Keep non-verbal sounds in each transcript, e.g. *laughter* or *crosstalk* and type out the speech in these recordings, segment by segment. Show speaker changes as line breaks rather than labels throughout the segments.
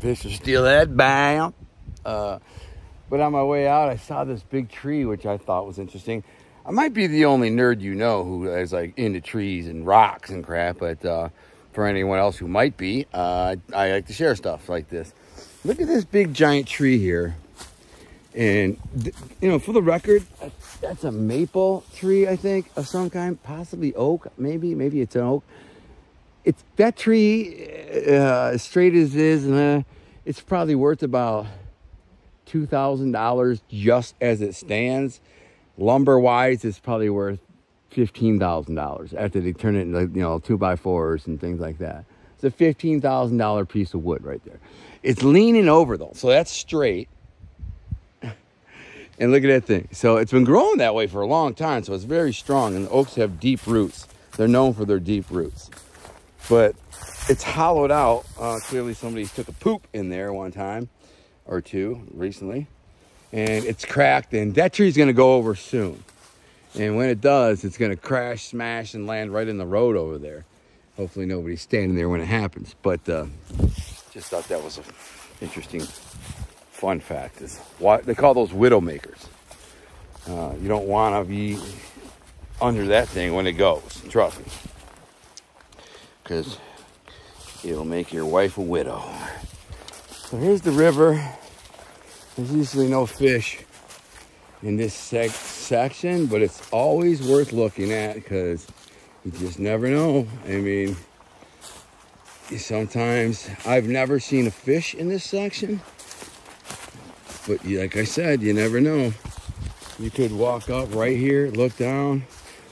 Fish are still that bam. Uh, but on my way out, I saw this big tree, which I thought was interesting. I might be the only nerd you know who is like into trees and rocks and crap, but uh, for anyone else who might be, uh, I like to share stuff like this. Look at this big giant tree here. And, you know, for the record, that's a maple tree, I think, of some kind, possibly oak, maybe, maybe it's an oak. It's that tree, uh, as straight as is, uh, it's probably worth about $2,000 just as it stands. Lumber wise, it's probably worth $15,000 after they turn it into, you know, two by fours and things like that. It's a $15,000 piece of wood right there. It's leaning over though, so that's straight *laughs* and look at that thing. So it's been growing that way for a long time. So it's very strong. And the oaks have deep roots. They're known for their deep roots. But it's hollowed out. Uh, clearly somebody took a poop in there one time or two recently. And it's cracked. And that tree's going to go over soon. And when it does, it's going to crash, smash, and land right in the road over there. Hopefully nobody's standing there when it happens. But uh, just thought that was an interesting fun fact is why they call those widow makers. Uh, you don't want to be under that thing when it goes. Trust me, because it'll make your wife a widow. So here's the river. There's usually no fish in this sec section, but it's always worth looking at because you just never know. I mean, sometimes I've never seen a fish in this section but like I said, you never know. You could walk up right here, look down.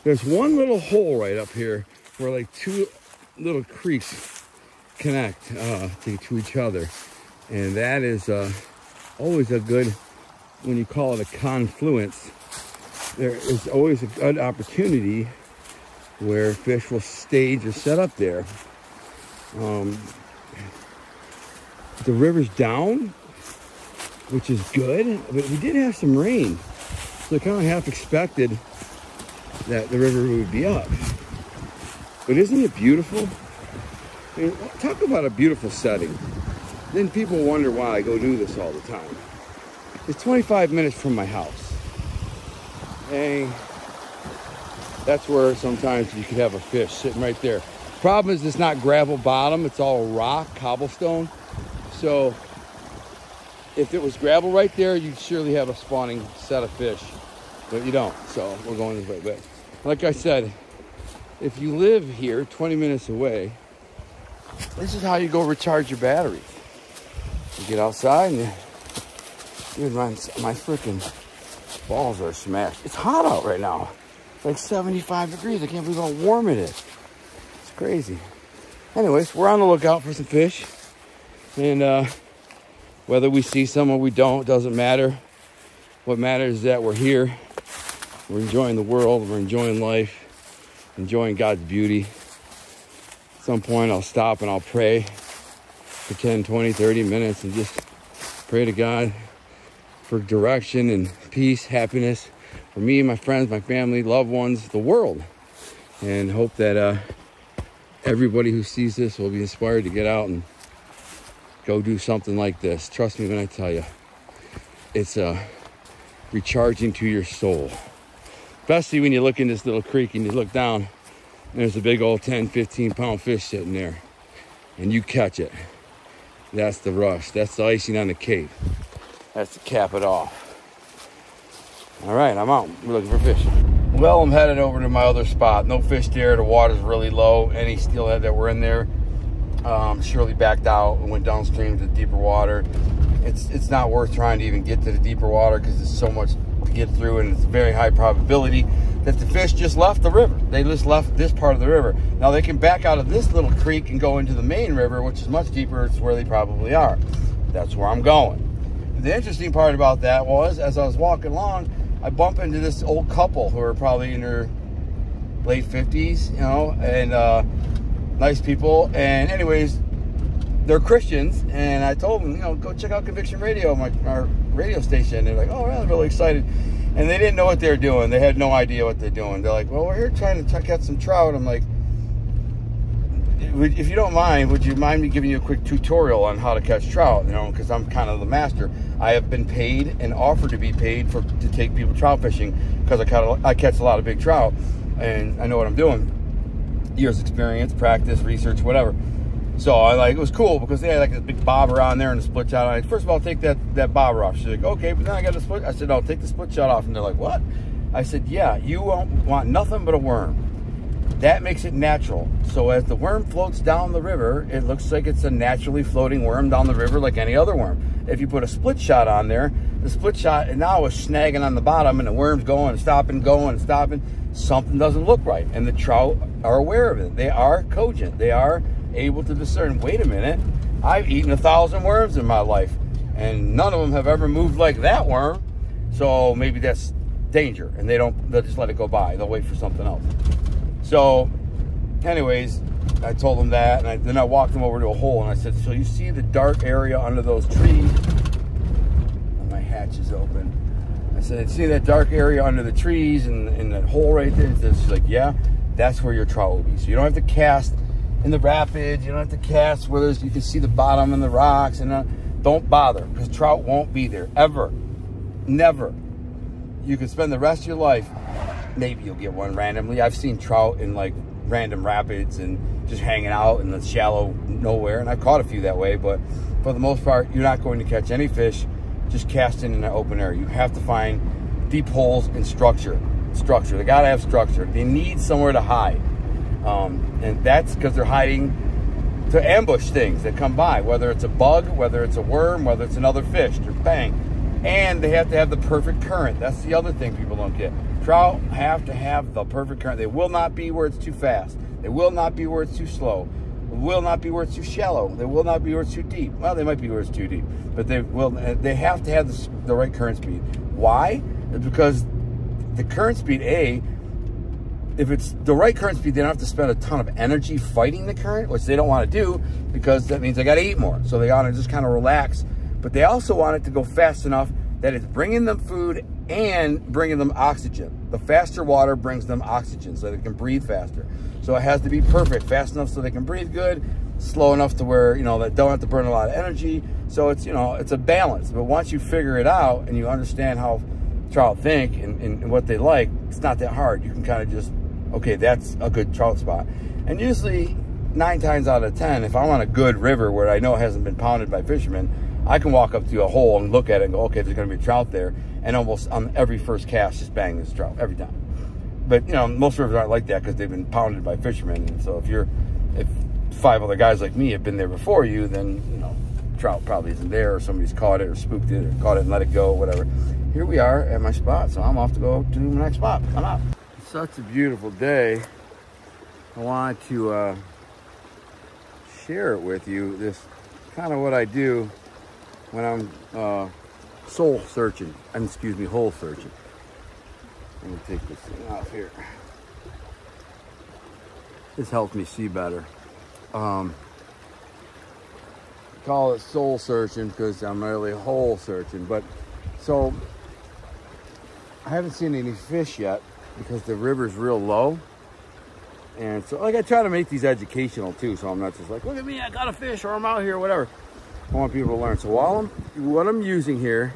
There's one little hole right up here where like two little creeks connect uh, to, to, each other. And that is uh, always a good, when you call it a confluence, there is always a good opportunity where fish will stage or set up there. Um, the river's down, which is good. But we did have some rain. So I kind of half expected that the river would be up. But isn't it beautiful? I mean, talk about a beautiful setting. Then people wonder why I go do this all the time. It's 25 minutes from my house. And that's where sometimes you could have a fish sitting right there. Problem is it's not gravel bottom, it's all rock, cobblestone. So if it was gravel right there, you'd surely have a spawning set of fish, but you don't. So we're going this way. But like I said, if you live here 20 minutes away, this is how you go recharge your batteries. You get outside and you, dude, my, my freaking balls are smashed. It's hot out right now. It's like 75 degrees. I can't believe how warm it is. It's crazy. Anyways, we're on the lookout for some fish. And uh, whether we see some or we don't, doesn't matter. What matters is that we're here. We're enjoying the world. We're enjoying life, enjoying God's beauty. At some point, I'll stop and I'll pray for 10, 20, 30 minutes and just pray to God for direction and peace, happiness for me, my friends, my family, loved ones, the world. And hope that uh, everybody who sees this will be inspired to get out and go do something like this. Trust me when I tell you, it's uh, recharging to your soul. Especially when you look in this little creek and you look down, there's a big old 10, 15 pound fish sitting there, and you catch it. That's the rush. That's the icing on the cake. That's to cap it off. All right, I'm out. We're looking for fish. Well, I'm headed over to my other spot. No fish there. The water's really low. Any steelhead that were in there um, surely backed out and went downstream to deeper water. It's it's not worth trying to even get to the deeper water because there's so much get through, and it's very high probability that the fish just left the river. They just left this part of the river. Now they can back out of this little creek and go into the main river, which is much deeper. It's where they probably are. That's where I'm going. The interesting part about that was, as I was walking along, I bump into this old couple who are probably in their late 50s, you know, and uh, nice people. And anyways, they're Christians, and I told them, you know, go check out Conviction Radio, my our radio station. They're like, oh, really, really excited. And they didn't know what they were doing. They had no idea what they're doing. They're like, well, we're here trying to check out some trout. I'm like, if you don't mind, would you mind me giving you a quick tutorial on how to catch trout? You know, because I'm kind of the master. I have been paid and offered to be paid for to take people trout fishing because I I catch a lot of big trout, and I know what I'm doing. Years experience, practice, research, whatever. So I like it was cool because they had like a big bobber on there and a split shot. I first of all take that that bobber off. She's like, okay, but then I got a split. I said, I'll take the split shot off, and they're like, what? I said, yeah, you won't want nothing but a worm. That makes it natural. So as the worm floats down the river, it looks like it's a naturally floating worm down the river like any other worm. If you put a split shot on there, the split shot and now is snagging on the bottom and the worm's going stopping, going stopping. Something doesn't look right. And the trout are aware of it. They are cogent. They are able to discern, wait a minute, I've eaten a thousand worms in my life and none of them have ever moved like that worm. So maybe that's danger and they don't, they'll just let it go by. They'll wait for something else. So, anyways, I told them that, and I, then I walked them over to a hole, and I said, "So you see the dark area under those trees?" And my hatch is open. I said, "See that dark area under the trees and, and that hole right there?" She's like, "Yeah, that's where your trout will be. So you don't have to cast in the rapids. You don't have to cast where there's you can see the bottom and the rocks, and uh, don't bother because trout won't be there ever, never. You can spend the rest of your life maybe you'll get one randomly. I've seen trout in like random rapids and just hanging out in the shallow nowhere, and I've caught a few that way. But for the most part, you're not going to catch any fish just casting in an open area. You have to find deep holes and structure. Structure. They got to have structure. They need somewhere to hide, um, and that's because they're hiding to ambush things that come by, whether it's a bug, whether it's a worm, whether it's another fish. They're bang. And they have to have the perfect current. That's the other thing people don't get. Trout have to have the perfect current. They will not be where it's too fast. They will not be where it's too slow. They will not be where it's too shallow. They will not be where it's too deep. Well, they might be where it's too deep, but they will. They have to have the, the right current speed. Why? It's because the current speed, a, if it's the right current speed, they don't have to spend a ton of energy fighting the current, which they don't want to do because that means they got to eat more. So they got to just kind of relax. But they also want it to go fast enough that it's bringing them food and bringing them oxygen. The faster water brings them oxygen so they can breathe faster. So it has to be perfect, fast enough so they can breathe good, slow enough to where, you know, they don't have to burn a lot of energy. So it's, you know, it's a balance. But once you figure it out and you understand how trout think and, and what they like, it's not that hard. You can kind of just, okay, that's a good trout spot. And usually nine times out of 10, if I'm on a good river where I know it hasn't been pounded by fishermen, I can walk up to a hole and look at it and go, okay, there's going to be a trout there. And almost on every first cast, just bang this trout every time. But, you know, most rivers aren't like that because they've been pounded by fishermen. And so if you're, if five other guys like me have been there before you, then, you know, trout probably isn't there or somebody's caught it or spooked it or caught it and let it go, whatever. Here we are at my spot. So I'm off to go to the next spot. I'm out. Such a beautiful day. I wanted to uh, share it with you. This kind of what I do when I'm uh, soul searching, excuse me, hole searching. Let me take this thing off here. This helps me see better. Um, call it soul searching because I'm really hole searching. But so I haven't seen any fish yet because the river's real low. And so like I try to make these educational too, so I'm not just like, look at me, I got a fish or I'm out here, whatever. I want people to learn. So while I'm, what I'm using here,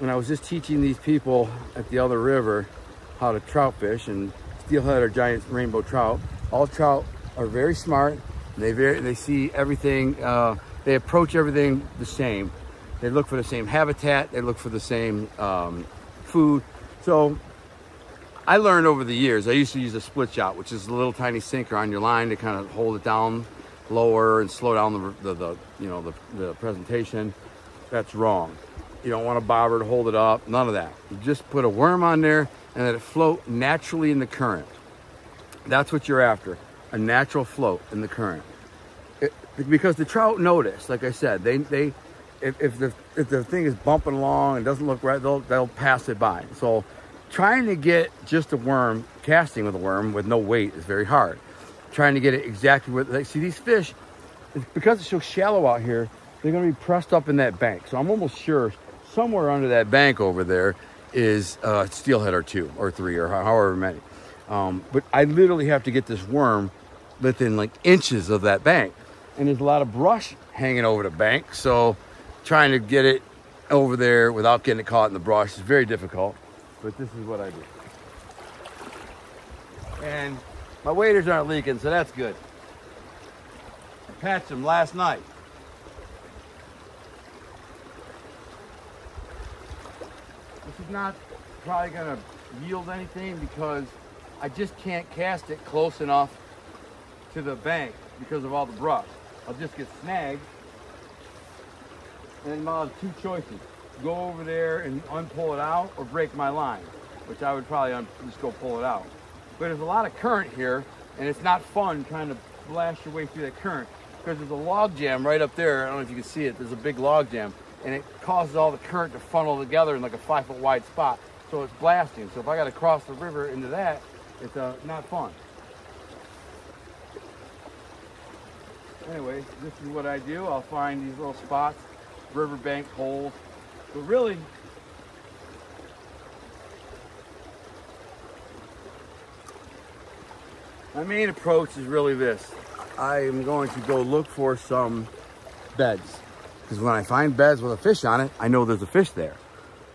and I was just teaching these people at the other river how to trout fish and steelhead or giant rainbow trout. All trout are very smart. They very, they see everything. Uh, they approach everything the same. They look for the same habitat. They look for the same um, food. So I learned over the years. I used to use a split shot, which is a little tiny sinker on your line to kind of hold it down lower and slow down the, the, the you know, the, the presentation. That's wrong. You don't want a bobber to hold it up, none of that. You just put a worm on there and let it float naturally in the current. That's what you're after, a natural float in the current. It, because the trout notice, like I said, they, they if, if, the, if the thing is bumping along and doesn't look right, they'll, they'll pass it by. So trying to get just a worm, casting with a worm with no weight is very hard trying to get it exactly where they see these fish because it's so shallow out here they're going to be pressed up in that bank so i'm almost sure somewhere under that bank over there is uh, steelhead or two or three or however many um, but i literally have to get this worm within like inches of that bank. And there's a lot of brush hanging over the bank. So trying to get it over there without getting it caught in the brush is very difficult. But this is what I do. And my waders aren't leaking, so that's good. I patched them last night. This is not probably gonna yield anything because I just can't cast it close enough to the bank because of all the brush. I'll just get snagged. And I'll have two choices. Go over there and unpull it out or break my line, which I would probably just go pull it out. But there's a lot of current here and it's not fun trying to blast your way through that current because there's a log jam right up there. I don't know if you can see it. There's a big log jam and it causes all the current to funnel together in like a five foot wide spot. So it's blasting. So if I got to cross the river into that, it's uh, not fun. Anyway, this is what I do. I'll find these little spots, riverbank holes. But really, my main approach is really this. I am going to go look for some beds. Because when I find beds with a fish on it, I know there's a fish there.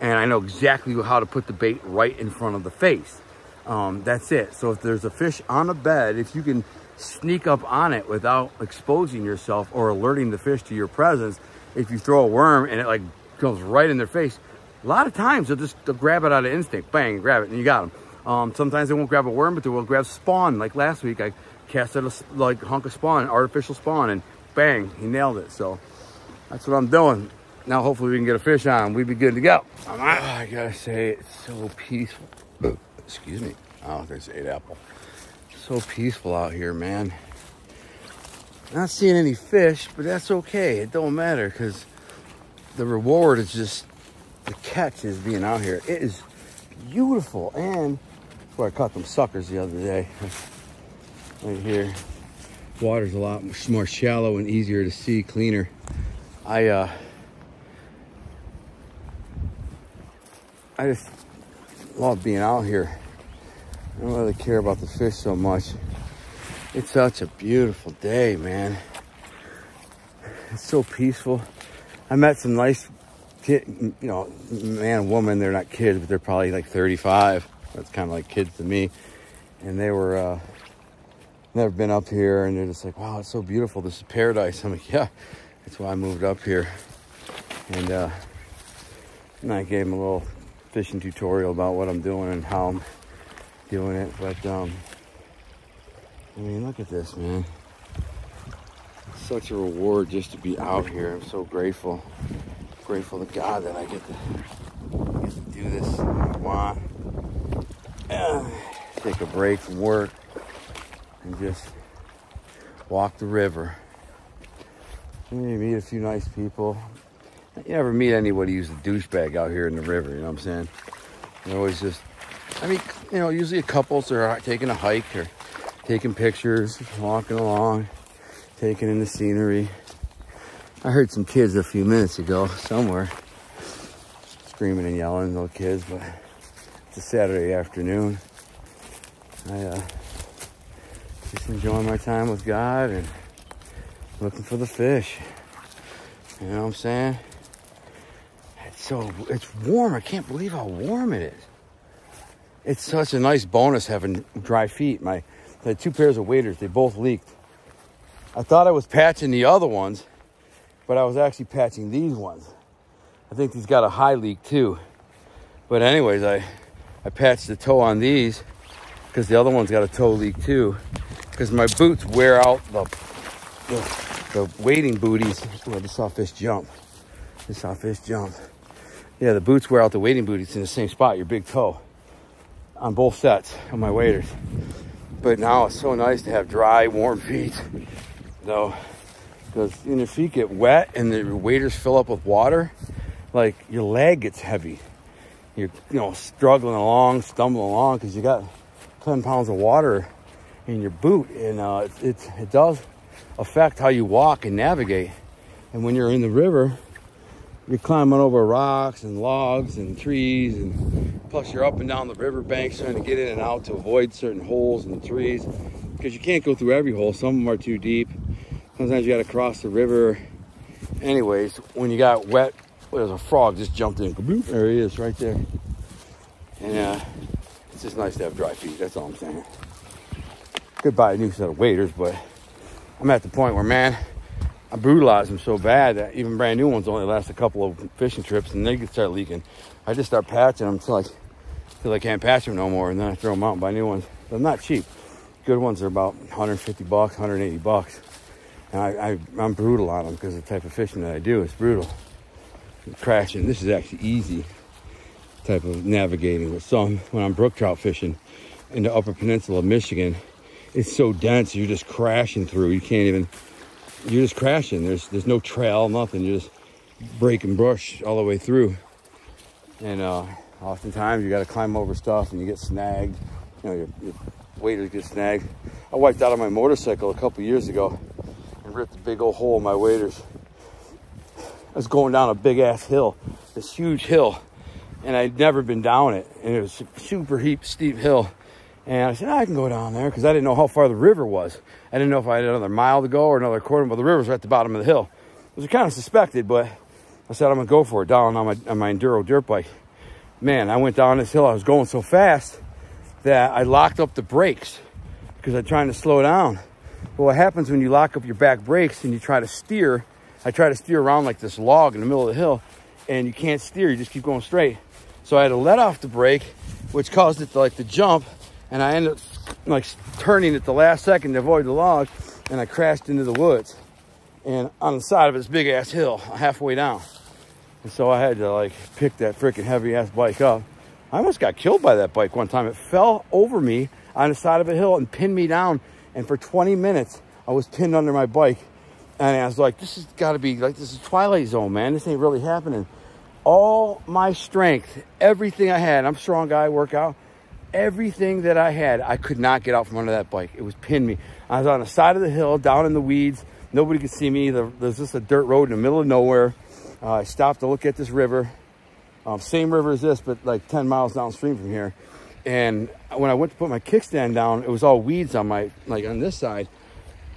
And I know exactly how to put the bait right in front of the face. Um, that's it. So if there's a fish on a bed, if you can sneak up on it without exposing yourself or alerting the fish to your presence, if you throw a worm and it like goes right in their face, a lot of times they'll just they'll grab it out of instinct, bang, grab it, and you got them. Um, sometimes they won't grab a worm, but they will grab spawn. Like last week, I casted a like hunk of spawn, artificial spawn, and bang, he nailed it. So that's what I'm doing. Now, hopefully we can get a fish on. We'd be good to go. Oh, I gotta say, it's so peaceful. *clears throat* Excuse me. I don't think it's ate apple. So peaceful out here, man. Not seeing any fish, but that's okay. It don't matter because the reward is just the catch is being out here. It is beautiful. And where I caught them suckers the other day. *laughs* Right here. Water's a lot more shallow and easier to see, cleaner. I uh, I just love being out here. I don't really care about the fish so much. It's such a beautiful day, man. It's so peaceful. I met some nice kid, you know, man and woman. They're not kids, but they're probably like 35. That's kind of like kids to me. And they were, uh, never been up here. And they're just like, wow, it's so beautiful. This is paradise. I'm like, yeah, that's why I moved up here. And, uh, and I gave them a little fishing tutorial about what I'm doing and how I'm doing it. But, um, I mean, look at this, man. Such a reward just to be out here. I'm so grateful. Grateful to God that I get to, get to do this I want. Uh, take a break from work and just walk the river. You meet a few nice people. You never meet anybody who's a douchebag out here in the river, you know what I'm saying? They're always just, I mean, you know, usually couples are taking a hike or taking pictures, walking along, taking in the scenery. I heard some kids a few minutes ago somewhere screaming and yelling, little kids, but it's a Saturday afternoon. I uh, just enjoying my time with God and looking for the fish. You know what I'm saying? It's so, it's warm. I can't believe how warm it is. It's such a nice bonus having dry feet. My, I had two pairs of waders. They both leaked. I thought I was patching the other ones, but I was actually patching these ones. I think these got a high leak too. But anyways, I, I patched the toe on these because the other one's got a toe leak too. Because my boots wear out the, the the wading booties. Oh, I just saw fish jump. Just saw fish jump. Yeah, the boots wear out the wading booties in the same spot, your big toe, on both sets of my waders. But now it's so nice to have dry, warm feet, though, because your feet get wet and the waders fill up with water, like your leg gets heavy. You're, you know, struggling along, stumbling along because you got 10 pounds of water in your boot, and uh, it, it, it does affect how you walk and navigate. And when you're in the river, you're climbing over rocks and logs and trees and plus you're up and down the river banks trying to get in and out to avoid certain holes in the trees because you can't go through every hole. Some of them are too deep. Sometimes you got to cross the river. Anyways, when you got wet, well, there's a frog just jumped in. There he is, right there. And uh, it's just nice to have dry feet. That's all I'm saying. Could a new set of waders, but I'm at the point where, man, I brutalize them so bad that even brand new ones only last a couple of fishing trips and they can start leaking. I just start patching them until I, until I can't patch them no more, and then I throw them out and buy new ones. They're not cheap. Good ones are about 150 bucks, 180 bucks. I, am brutal on them because the type of fishing that I do is brutal. Crashing. This is actually easy type of navigating. With some, when I'm brook trout fishing in the Upper Peninsula of Michigan, it's so dense you're just crashing through. You can't even. You're just crashing. There's there's no trail, nothing. You're just breaking brush all the way through. And uh, oftentimes you got to climb over stuff and you get snagged. You know, your, your waders get snagged. I wiped out on my motorcycle a couple years ago and ripped a big old hole in my waders. I was going down a big ass hill, this huge hill, and I'd never been down it. And it was a super heap steep hill. And I said, I can go down there because I didn't know how far the river was. I didn't know if I had another mile to go or another quarter, but the river's right at the bottom of the hill. It was kind of suspected, but I said, I'm going to go for it down on my, on my Enduro dirt bike. Man, I went down this hill. I was going so fast that I locked up the brakes because I'm trying to slow down. What happens when you lock up your back brakes and you try to steer, I try to steer around like this log in the middle of the hill and you can't steer, you just keep going straight. So I had to let off the brake, which caused it to like to jump and I ended up like turning at the last second to avoid the log and I crashed into the woods and on the side of this big ass hill halfway down. And so I had to like pick that freaking heavy ass bike up I almost got killed by that bike one time. It fell over me on the side of a hill and pinned me down. And for 20 minutes, I was pinned under my bike. And I was like, this has got to be like, this is Twilight Zone, man. This ain't really happening. All my strength, everything I had, I'm a strong guy, work out, everything that I had, I could not get out from under that bike. It was pinned me. I was on the side of the hill, down in the weeds. Nobody could see me. There's just a dirt road in the middle of nowhere. Uh, I stopped to look at this river. Um, same river as this, but like 10 miles downstream from here. And when I went to put my kickstand down, it was all weeds on my, like on this side.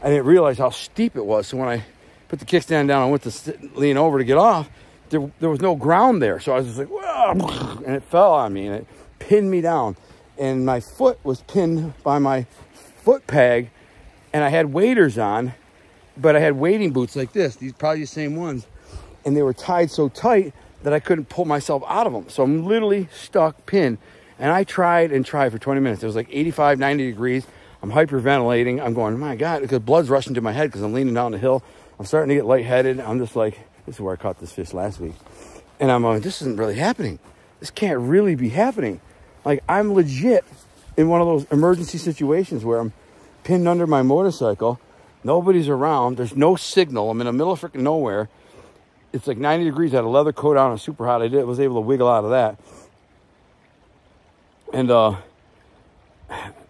I didn't realize how steep it was. So when I put the kickstand down, I went to sit, lean over to get off. There, there was no ground there. So I was just like, Whoa! and it fell on me and it pinned me down. And my foot was pinned by my foot peg and I had waders on, but I had wading boots like this. These probably the same ones. And they were tied so tight that I couldn't pull myself out of them. So I'm literally stuck pinned. And I tried and tried for 20 minutes. It was like 85, 90 degrees. I'm hyperventilating. I'm going, my God, because blood's rushing to my head because I'm leaning down the hill. I'm starting to get lightheaded. I'm just like, this is where I caught this fish last week. And I'm like, this isn't really happening. This can't really be happening. Like, I'm legit in one of those emergency situations where I'm pinned under my motorcycle. Nobody's around. There's no signal. I'm in the middle of freaking nowhere it's like 90 degrees. I had a leather coat on and super hot. I did was able to wiggle out of that. And uh,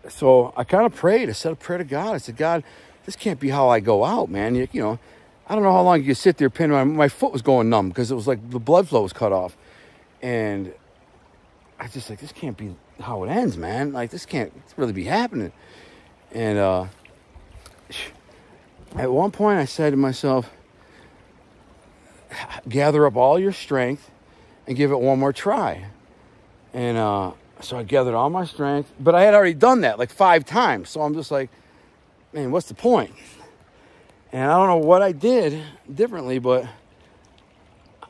so I kind of prayed. I said a prayer to God. I said, God, this can't be how I go out, man. You, you know, I don't know how long you sit there pinned. My, my foot was going numb because it was like the blood flow was cut off. And I just like, this can't be how it ends, man. Like, this can't really be happening. And uh, at one point, I said to myself, gather up all your strength and give it one more try. And uh, so I gathered all my strength, but I had already done that like five times. So I'm just like, man, what's the point? And I don't know what I did differently, but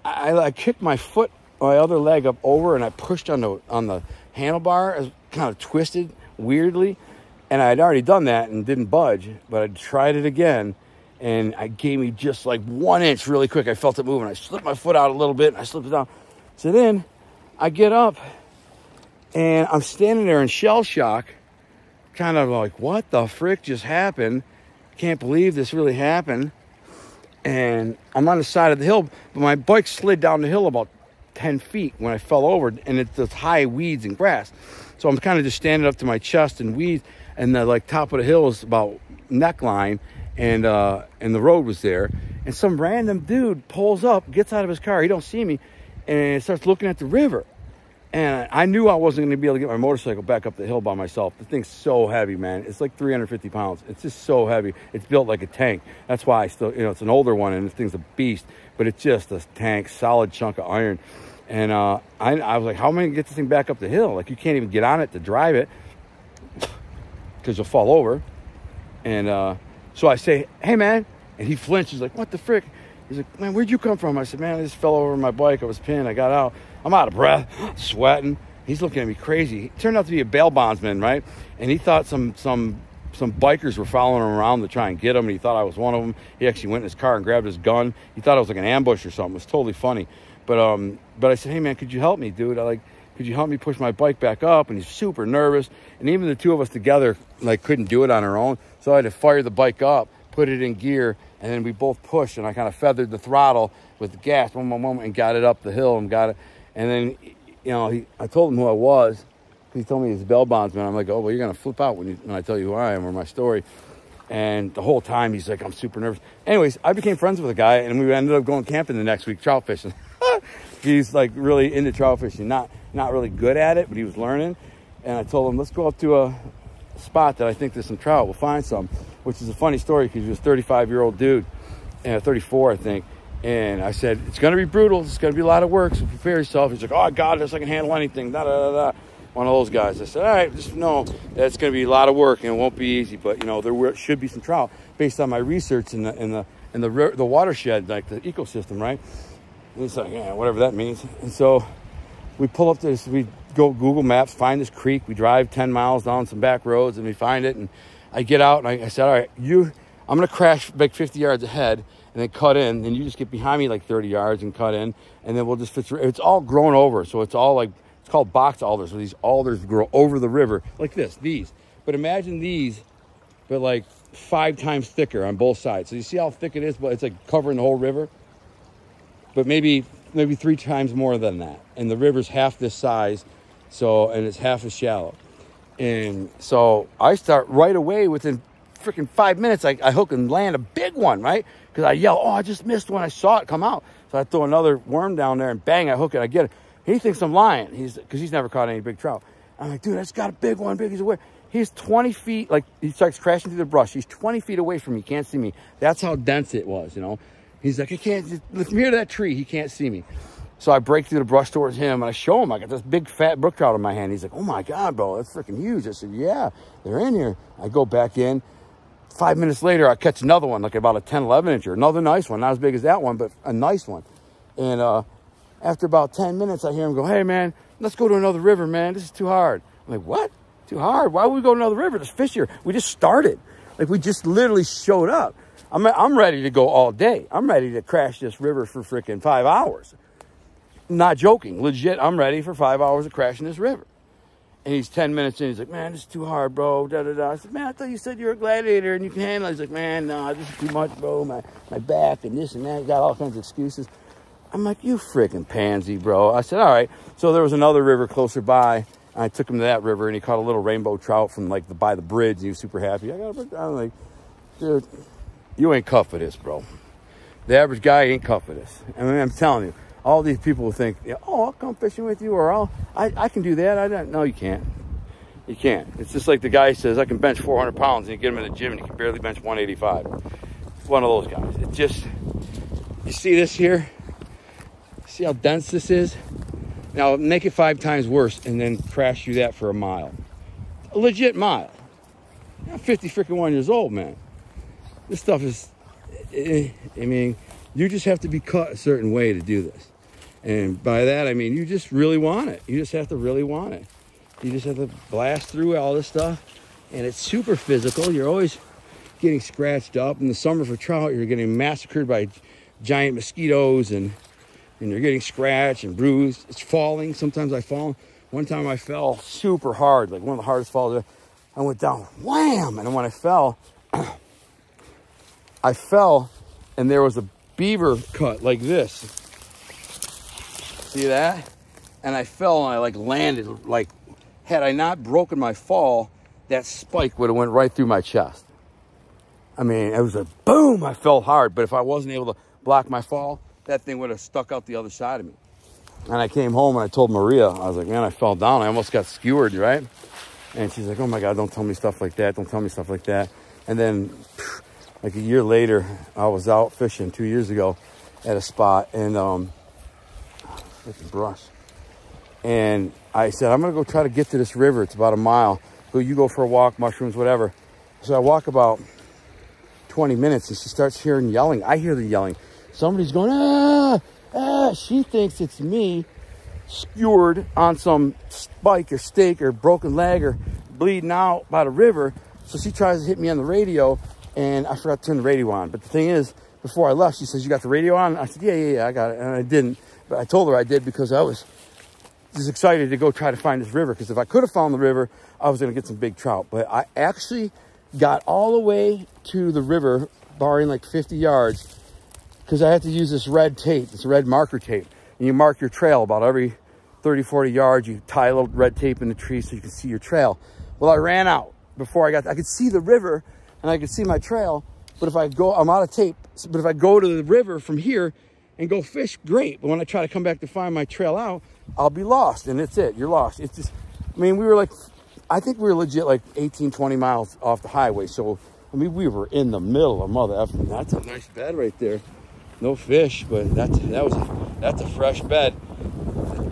I, I kicked my foot, my other leg up over, and I pushed on the on the handlebar, kind of twisted weirdly. And I had already done that and didn't budge, but I tried it again and I gave me just like one inch really quick. I felt it moving. I slipped my foot out a little bit and I slipped it down. So then I get up and I'm standing there in shell shock, kind of like, what the frick just happened? Can't believe this really happened. And I'm on the side of the hill, but my bike slid down the hill about 10 feet when I fell over, and it's just high weeds and grass. So I'm kind of just standing up to my chest and weeds, and the like top of the hill is about neckline, and uh, and the road was there. And some random dude pulls up, gets out of his car. He don't see me, and starts looking at the river. And I knew I wasn't going to be able to get my motorcycle back up the hill by myself. The thing's so heavy, man. It's like 350 pounds. It's just so heavy. It's built like a tank. That's why I still, you know, it's an older one and this thing's a beast, but it's just a tank, solid chunk of iron. And uh, I, I was like, how am I going to get this thing back up the hill? Like, you can't even get on it to drive it because you'll fall over. And uh, so I say, hey, man. And he flinches, like, what the frick? He's like, man, where'd you come from? I said, man, I just fell over my bike. I was pinned. I got out. I'm out of breath, sweating. He's looking at me crazy. He turned out to be a bail bondsman, right? And he thought some some some bikers were following him around to try and get him, and he thought I was one of them. He actually went in his car and grabbed his gun. He thought it was like an ambush or something. It was totally funny. But um, but I said, hey man, could you help me, dude? I like, could you help me push my bike back up? And he's super nervous. And even the two of us together like couldn't do it on our own. So I had to fire the bike up, put it in gear, and then we both pushed. And I kind of feathered the throttle with the gas, one moment, and got it up the hill and got it. And then, you know, he, I told him who I was. He told me he's a bail bondsman. I'm like, oh well, you're gonna flip out when you when I tell you who I am or my story. And the whole time he's like, I'm super nervous. Anyways, I became friends with a guy, and we ended up going camping the next week, trout fishing. *laughs* he's like really into trout fishing, not not really good at it, but he was learning. And I told him, let's go up to a spot that I think there's some trout. We'll find some, which is a funny story because he was a 35 year old dude, and 34, I think. And I said, it's going to be brutal. It's going to be a lot of work. So prepare yourself. He's like, oh, I got this. I can handle anything. Da, da, da, da. One of those guys. I said, all right, just know that it's going to be a lot of work and it won't be easy. But, you know, there should be some trout based on my research in the, in the, in the, the watershed, like the ecosystem, right? And he's like, yeah, whatever that means. And so we pull up this, we go Google Maps, find this creek. We drive 10 miles down some back roads and we find it. And I get out and I, I said, all right, you, I'm going to crash like 50 yards ahead and then cut in. And you just get behind me like 30 yards and cut in. And then we'll just fit through. It's all grown over. So it's all like, it's called box alders. So these alders grow over the river like this, these. But imagine these, but like five times thicker on both sides. So you see how thick it is, but it's like covering the whole river. But maybe maybe three times more than that. And the river's half this size, so and it's half as shallow. And so I start right away within freaking five minutes. I, I hook and land a big one, right? Because I yell, "Oh, I just missed when I saw it come out." So I throw another worm down there and bang, I hook it. I get it. He thinks I'm lying. He's because he's never caught any big trout. I'm like, dude, that's got a big one. Big. He's away. He's 20 feet, like he starts crashing through the brush. He's 20 feet away from me. Can't see me. That's how dense it was, you know. He's like, I can't, from here to that tree, he can't see me. So I break through the brush towards him and I show him, I got this big fat brook trout in my hand. He's like, oh my God, bro, that's freaking huge. I said, yeah, they're in here. I go back in. Five minutes later, I catch another one, like about a 10, 11 incher. Another nice one, not as big as that one, but a nice one. And uh, after about 10 minutes, I hear him go, hey man, let's go to another river, man. This is too hard. I'm like, what? Too hard? Why would we go to another river? There's fish here. We just started. Like we just literally showed up. I'm, I'm ready to go all day. I'm ready to crash this river for freaking five hours. Not joking. Legit, I'm ready for five hours of crashing this river. And he's 10 minutes in. He's like, man, this is too hard, bro. Da, da, da. I said, man, I thought you said you were a gladiator and you can handle it. He's like, man, no, nah, this is too much, bro. My, my back and this and that. Got all kinds of excuses. I'm like, you freaking pansy, bro. I said, all right. So there was another river closer by. I took him to that river and he caught a little rainbow trout from like the, by the bridge. And he was super happy. I got I'm like, dude, you ain't cut for this, bro. The average guy ain't cut for this. I mean, I'm telling you, all these people will think, oh, I'll come fishing with you, or I'll, I, I can do that. I don't. No, you can't. You can't. It's just like the guy says, I can bench 400 pounds, and you get him in the gym, and he can barely bench 185. one of those guys. It just, you see this here? See how dense this is? Now make it five times worse, and then crash you that for a mile. A legit mile. I'm 50 freaking one years old, man this stuff is, eh, I mean, you just have to be cut a certain way to do this. And by that, I mean, you just really want it. You just have to really want it. You just have to blast through all this stuff. And it's super physical. You're always getting scratched up. In the summer for trout, you're getting massacred by giant mosquitoes and, and you're getting scratched and bruised. It's falling. Sometimes I fall. One time I fell super hard, like one of the hardest falls. I went down, wham! And when I fell, *clears throat* I fell and there was a beaver cut like this. See that? And I fell and I like landed like, had I not broken my fall, that spike would have went right through my chest. I mean, it was a boom, I fell hard, but if I wasn't able to block my fall, that thing would have stuck out the other side of me. And I came home and I told Maria, I was like, man, I fell down. I almost got skewered, right? And she's like, oh my God, don't tell me stuff like that. Don't tell me stuff like that. And then, like a year later, I was out fishing two years ago at a spot and, um, freaking brush. And I said, I'm going to go try to get to this river. It's about a mile. Go, you go for a walk, mushrooms, whatever. So I walk about 20 minutes and she starts hearing yelling. I hear the yelling. Somebody's going, ah, ah. She thinks it's me skewered on some spike or stake or broken leg or bleeding out by the river. So she tries to hit me on the radio and I forgot to turn the radio on. But the thing is, before I left, she says, you got the radio on? I said, yeah, yeah, yeah, I got it. And I didn't. But I told her I did because I was just excited to go try to find this river. Because if I could have found the river, I was going to get some big trout. But I actually got all the way to the river, barring like 50 yards, because I had to use this red tape, this red marker tape. And you mark your trail about every 30, 40 yards. You tie a little red tape in the tree so you can see your trail. Well, I ran out before I got, I could see the river and I could see my trail. But if I go, I'm out of tape. But if I go to the river from here and go fish, great. But when I try to come back to find my trail out, I'll be lost. And that's it. You're lost. It's just, I mean, we were like, I think we were legit like 18, 20 miles off the highway. So, I mean, we were in the middle of mother effing. That's a nice bed right there. No fish, but that's, that was, a, that's a fresh bed.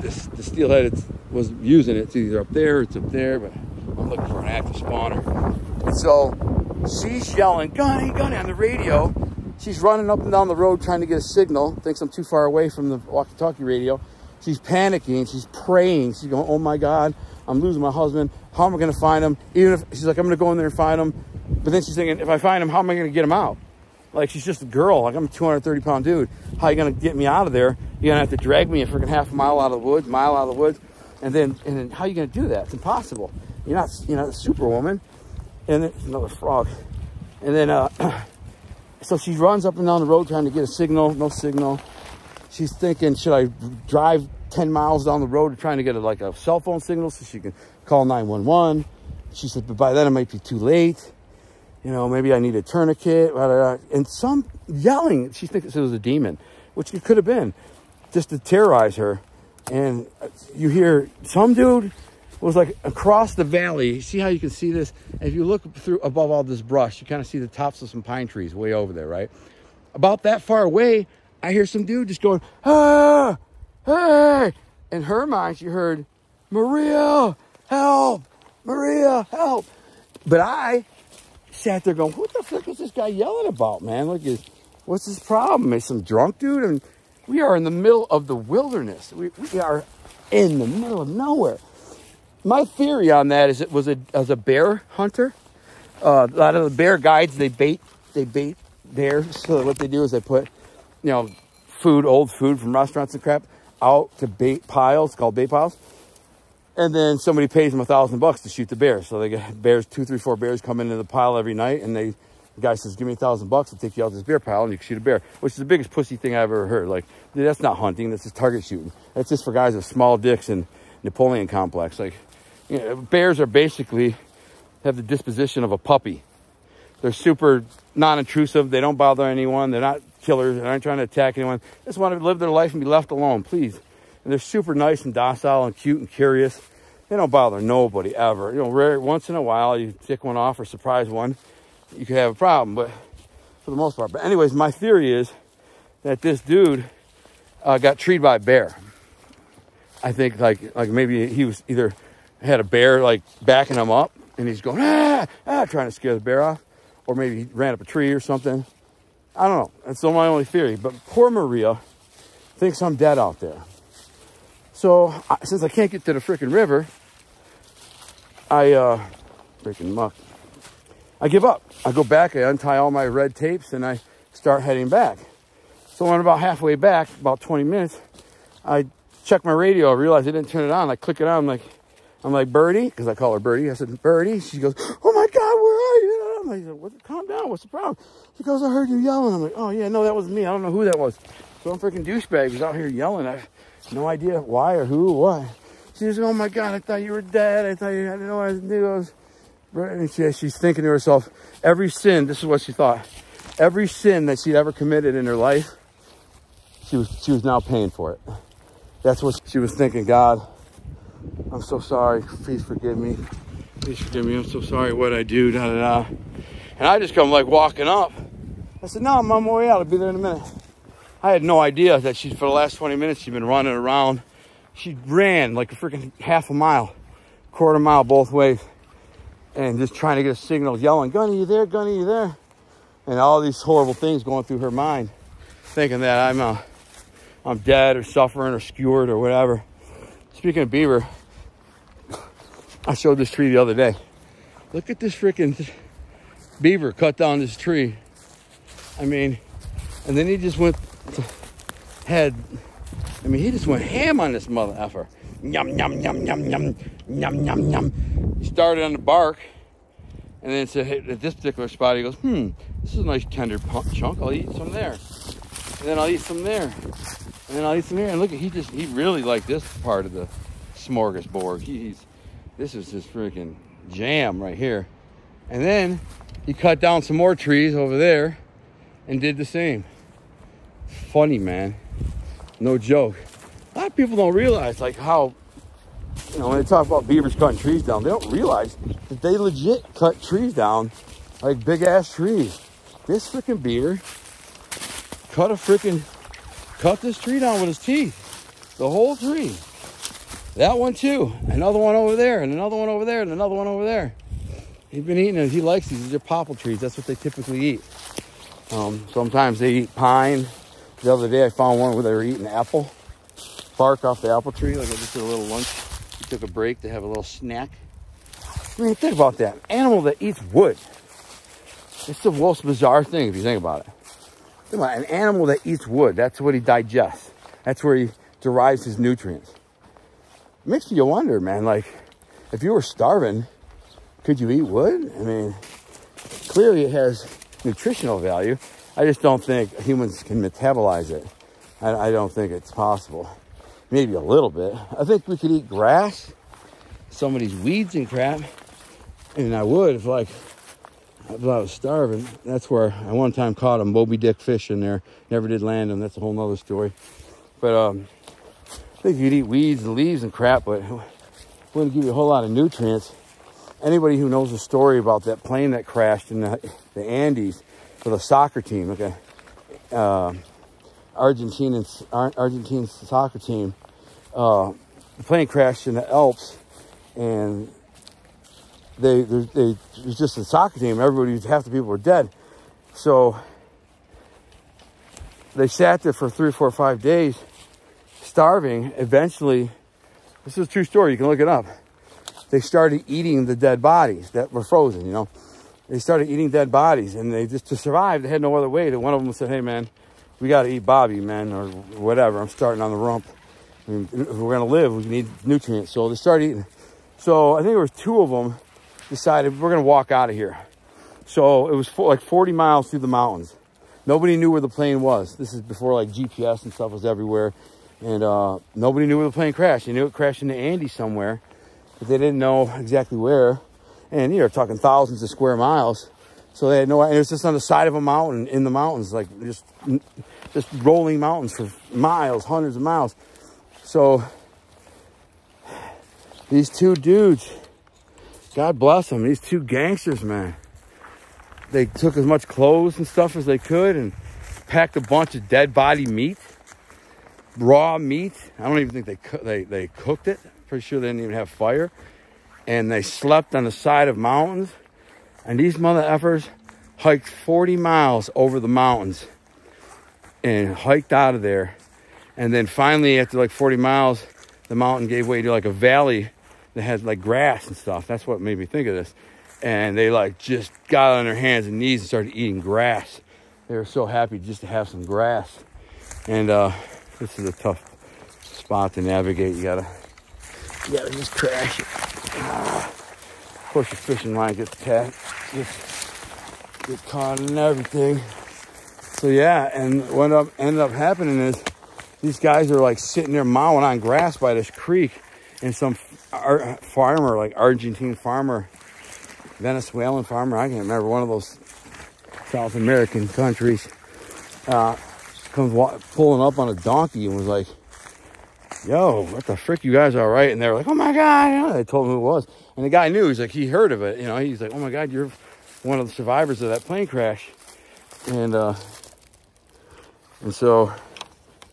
This, the steelhead was using it. It's either up there it's up there, but I'm looking for an active spawner. So she's yelling, Gunny, Gunny on the radio. She's running up and down the road trying to get a signal. Thinks I'm too far away from the walkie-talkie radio. She's panicking. She's praying. She's going, oh my God, I'm losing my husband. How am I going to find him? Even if she's like, I'm going to go in there and find him. But then she's thinking, if I find him, how am I going to get him out? Like she's just a girl. Like I'm a 230 pound dude. How are you going to get me out of there? You're going to have to drag me a freaking half a mile out of the woods, mile out of the woods. And then, and then how are you going to do that? It's impossible. You're not, you're not a superwoman. And then another frog. And then, uh, *clears throat* so she runs up and down the road trying to get a signal, no signal. She's thinking, should I drive 10 miles down the road trying to get a, like a cell phone signal so she can call 911? She said, but by then it might be too late. You know, maybe I need a tourniquet. Blah, blah, blah. And some yelling, she thinks it was a demon, which it could have been, just to terrorize her. And you hear some dude was like across the valley. See how you can see this? If you look through above all this brush, you kind of see the tops of some pine trees way over there, right? About that far away, I hear some dude just going, ah, hey. In her mind, she heard, Maria, help, Maria, help. But I sat there going, what the fuck is this guy yelling about, man? What's his problem? Is some drunk dude? And we are in the middle of the wilderness. We, we are in the middle of nowhere. My theory on that is it was a as a bear hunter. Uh, a lot of the bear guides they bait they bait bears. So what they do is they put you know food, old food from restaurants and crap out to bait piles called bait piles. And then somebody pays them a thousand bucks to shoot the bear. So they get bears, two, three, four bears come into the pile every night, and they the guy says, "Give me a thousand bucks, I'll take you out this bear pile, and you can shoot a bear." Which is the biggest pussy thing I've ever heard. Like that's not hunting; that's just target shooting. That's just for guys with small dicks and Napoleon complex. Like you know, bears are basically have the disposition of a puppy. They're super non-intrusive. They don't bother anyone. They're not killers. They're not trying to attack anyone. They just want to live their life and be left alone, please. And they're super nice and docile and cute and curious. They don't bother nobody ever. You know, rare, once in a while you tick one off or surprise one, you could have a problem, but for the most part. But anyways, my theory is that this dude uh, got treated by a bear. I think like like maybe he was either had a bear like backing him up and he's going, ah, ah, trying to scare the bear off. Or maybe he ran up a tree or something. I don't know. That's my only theory. But poor Maria thinks I'm dead out there. So since I can't get to the freaking river, I, uh, freaking muck. I give up. I go back, I untie all my red tapes, and I start heading back. So when I'm about halfway back, about 20 minutes, I check my radio, I realize I didn't turn it on. I click it on, I'm like, I'm like, Birdie, because I call her Birdie. I said, Birdie. She goes, oh my God, where are you? I'm like, what, calm down. What's the problem? She goes, I heard you yelling. I'm like, oh yeah, no, that wasn't me. I don't know who that was. So I'm freaking douchebag was out here yelling. I have no idea why or who or why. She goes, oh my God, I thought you were dead. I thought you, I didn't know I knew I was. And she, she's thinking to herself, every sin, this is what she thought, every sin that she'd ever committed in her life, she was, she was now paying for it. That's what she was thinking. God, I'm so sorry. Please forgive me. Please forgive me. I'm so sorry what I do. Da da da. And I just come like walking up. I said, No, I'm on my way out. I'll be there in a minute. I had no idea that she, for the last 20 minutes, she'd been running around. She ran like a freaking half a mile, quarter mile both ways, and just trying to get a signal, yelling, Gunny, you there? Gunny, you there? And all these horrible things going through her mind, thinking that I'm, uh, I'm dead or suffering or skewered or whatever. Speaking of beaver, I showed this tree the other day. Look at this freaking beaver cut down this tree. I mean, and then he just went had I mean he just went ham on this mother effer. Yum yum yum yum yum yum yum yum. He started on the bark and then said at this particular spot he goes, hmm, this is a nice tender chunk. I'll eat some there. And then I'll eat some there. And then I'll eat some here. And look he just he really liked this part of the smorgasbord. He's this is his freaking jam right here. And then he cut down some more trees over there and did the same. Funny, man. No joke. A lot of people don't realize like how, you know, when they talk about beavers cutting trees down, they don't realize that they legit cut trees down like big ass trees. This freaking beaver cut a freaking, cut this tree down with his teeth. The whole tree. That one too. Another one over there, and another one over there, and another one over there. He's been eating it. He likes these. These are popple trees. That's what they typically eat. Um, sometimes they eat pine. The other day I found one where they were eating apple bark off the apple tree. Like I just did a little lunch. We took a break to have a little snack. I mean, think about that. Animal that eats wood. It's the most bizarre thing if you think about it. An animal that eats wood. That's what he digests. That's where he derives his nutrients. It makes you wonder, man. Like, if you were starving, could you eat wood? I mean, clearly it has nutritional value. I just don't think humans can metabolize it. I, I don't think it's possible. Maybe a little bit. I think we could eat grass, some of these weeds and crap, and I would if like if I was starving. That's where I one time caught a Moby Dick fish in there. Never did land them. That's a whole nother story. But um, I think you'd eat weeds and leaves and crap, but it *laughs* wouldn't give you a whole lot of nutrients anybody who knows the story about that plane that crashed in the, the Andes for the soccer team, okay, uh, Argentine Argentine soccer team, uh, the plane crashed in the Alps, and they, they, they it was just a soccer team. Everybody, half the people were dead, so they sat there for three, four, five days, starving. Eventually, this is a true story. You can look it up they started eating the dead bodies that were frozen, you know. They started eating dead bodies and they just, to survive, they had no other way. That one of them said, hey man, we got to eat Bobby, man, or whatever. I'm starting on the rump. I mean, if we're going to live, we need nutrients. So they started eating. So I think there was two of them decided we're going to walk out of here. So it was like 40 miles through the mountains. Nobody knew where the plane was. This is before like GPS and stuff was everywhere. And uh, nobody knew where the plane crashed. They knew it crashed in the Andes somewhere but they didn't know exactly where. And you're talking thousands of square miles. So they had no, it was just on the side of a mountain in the mountains, like just, just rolling mountains for miles, hundreds of miles. So these two dudes, God bless them, these two gangsters, man. They took as much clothes and stuff as they could and packed a bunch of dead body meat, raw meat. I don't even think they they they cooked it. Pretty sure they didn't even have fire. And they slept on the side of mountains. And these mother effers hiked 40 miles over the mountains and hiked out of there. And then finally, after like 40 miles, the mountain gave way to like a valley that had like grass and stuff. That's what made me think of this. And they like just got on their hands and knees and started eating grass. They were so happy just to have some grass. And uh, this is a tough spot to navigate. You gotta you gotta just crash it. Of course, your fishing line gets tapped, gets, gets caught and everything. So yeah, and what up, ended up happening is these guys are like sitting there mowing on grass by this creek, and some farmer, like Argentine farmer, Venezuelan farmer, I can't remember, one of those South American countries, uh, comes pulling up on a donkey and was like, yo, what the frick, you guys are all right? And they were like, oh my God. I told him who it was. And the guy knew, he's like, he heard of it. You know, he's like, oh my God, you're one of the survivors of that plane crash. And, uh, and so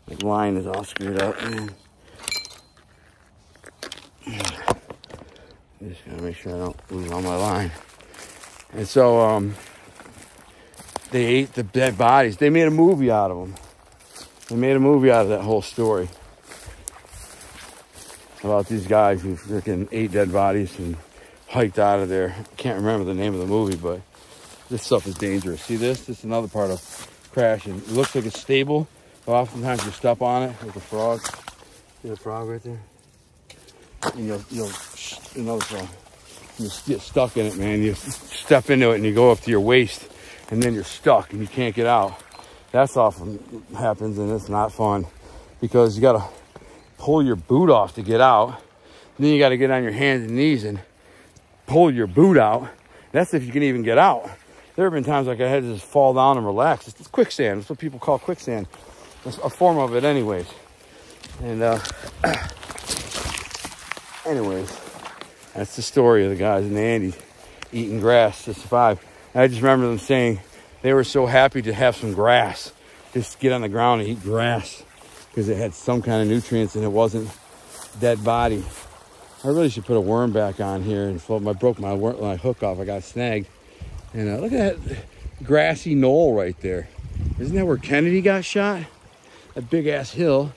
the line is all screwed up, man. Just gotta make sure I don't lose all my line. And so, um, they ate the dead bodies. They made a movie out of them. They made a movie out of that whole story about these guys who freaking ate dead bodies and hiked out of there. I can't remember the name of the movie, but this stuff is dangerous. See this? This is another part of crashing. It looks like it's stable, but oftentimes you step on it like a frog. See the frog right there? And you'll, you'll another frog. You get stuck in it, man. You step into it and you go up to your waist and then you're stuck and you can't get out. That's often happens and it's not fun because you gotta pull your boot off to get out. Then you gotta get on your hands and knees and pull your boot out. That's if you can even get out. There have been times like I had to just fall down and relax. It's quicksand. It's what people call quicksand. It's a form of it anyways. And uh, *clears throat* anyways, that's the story of the guys in the Andes eating grass to survive. I just remember them saying they were so happy to have some grass, just get on the ground and eat grass because it had some kind of nutrients and it wasn't dead body. I really should put a worm back on here and float. I broke my, my hook off. I got snagged. And uh, look at that grassy knoll right there. Isn't that where Kennedy got shot? A big ass hill.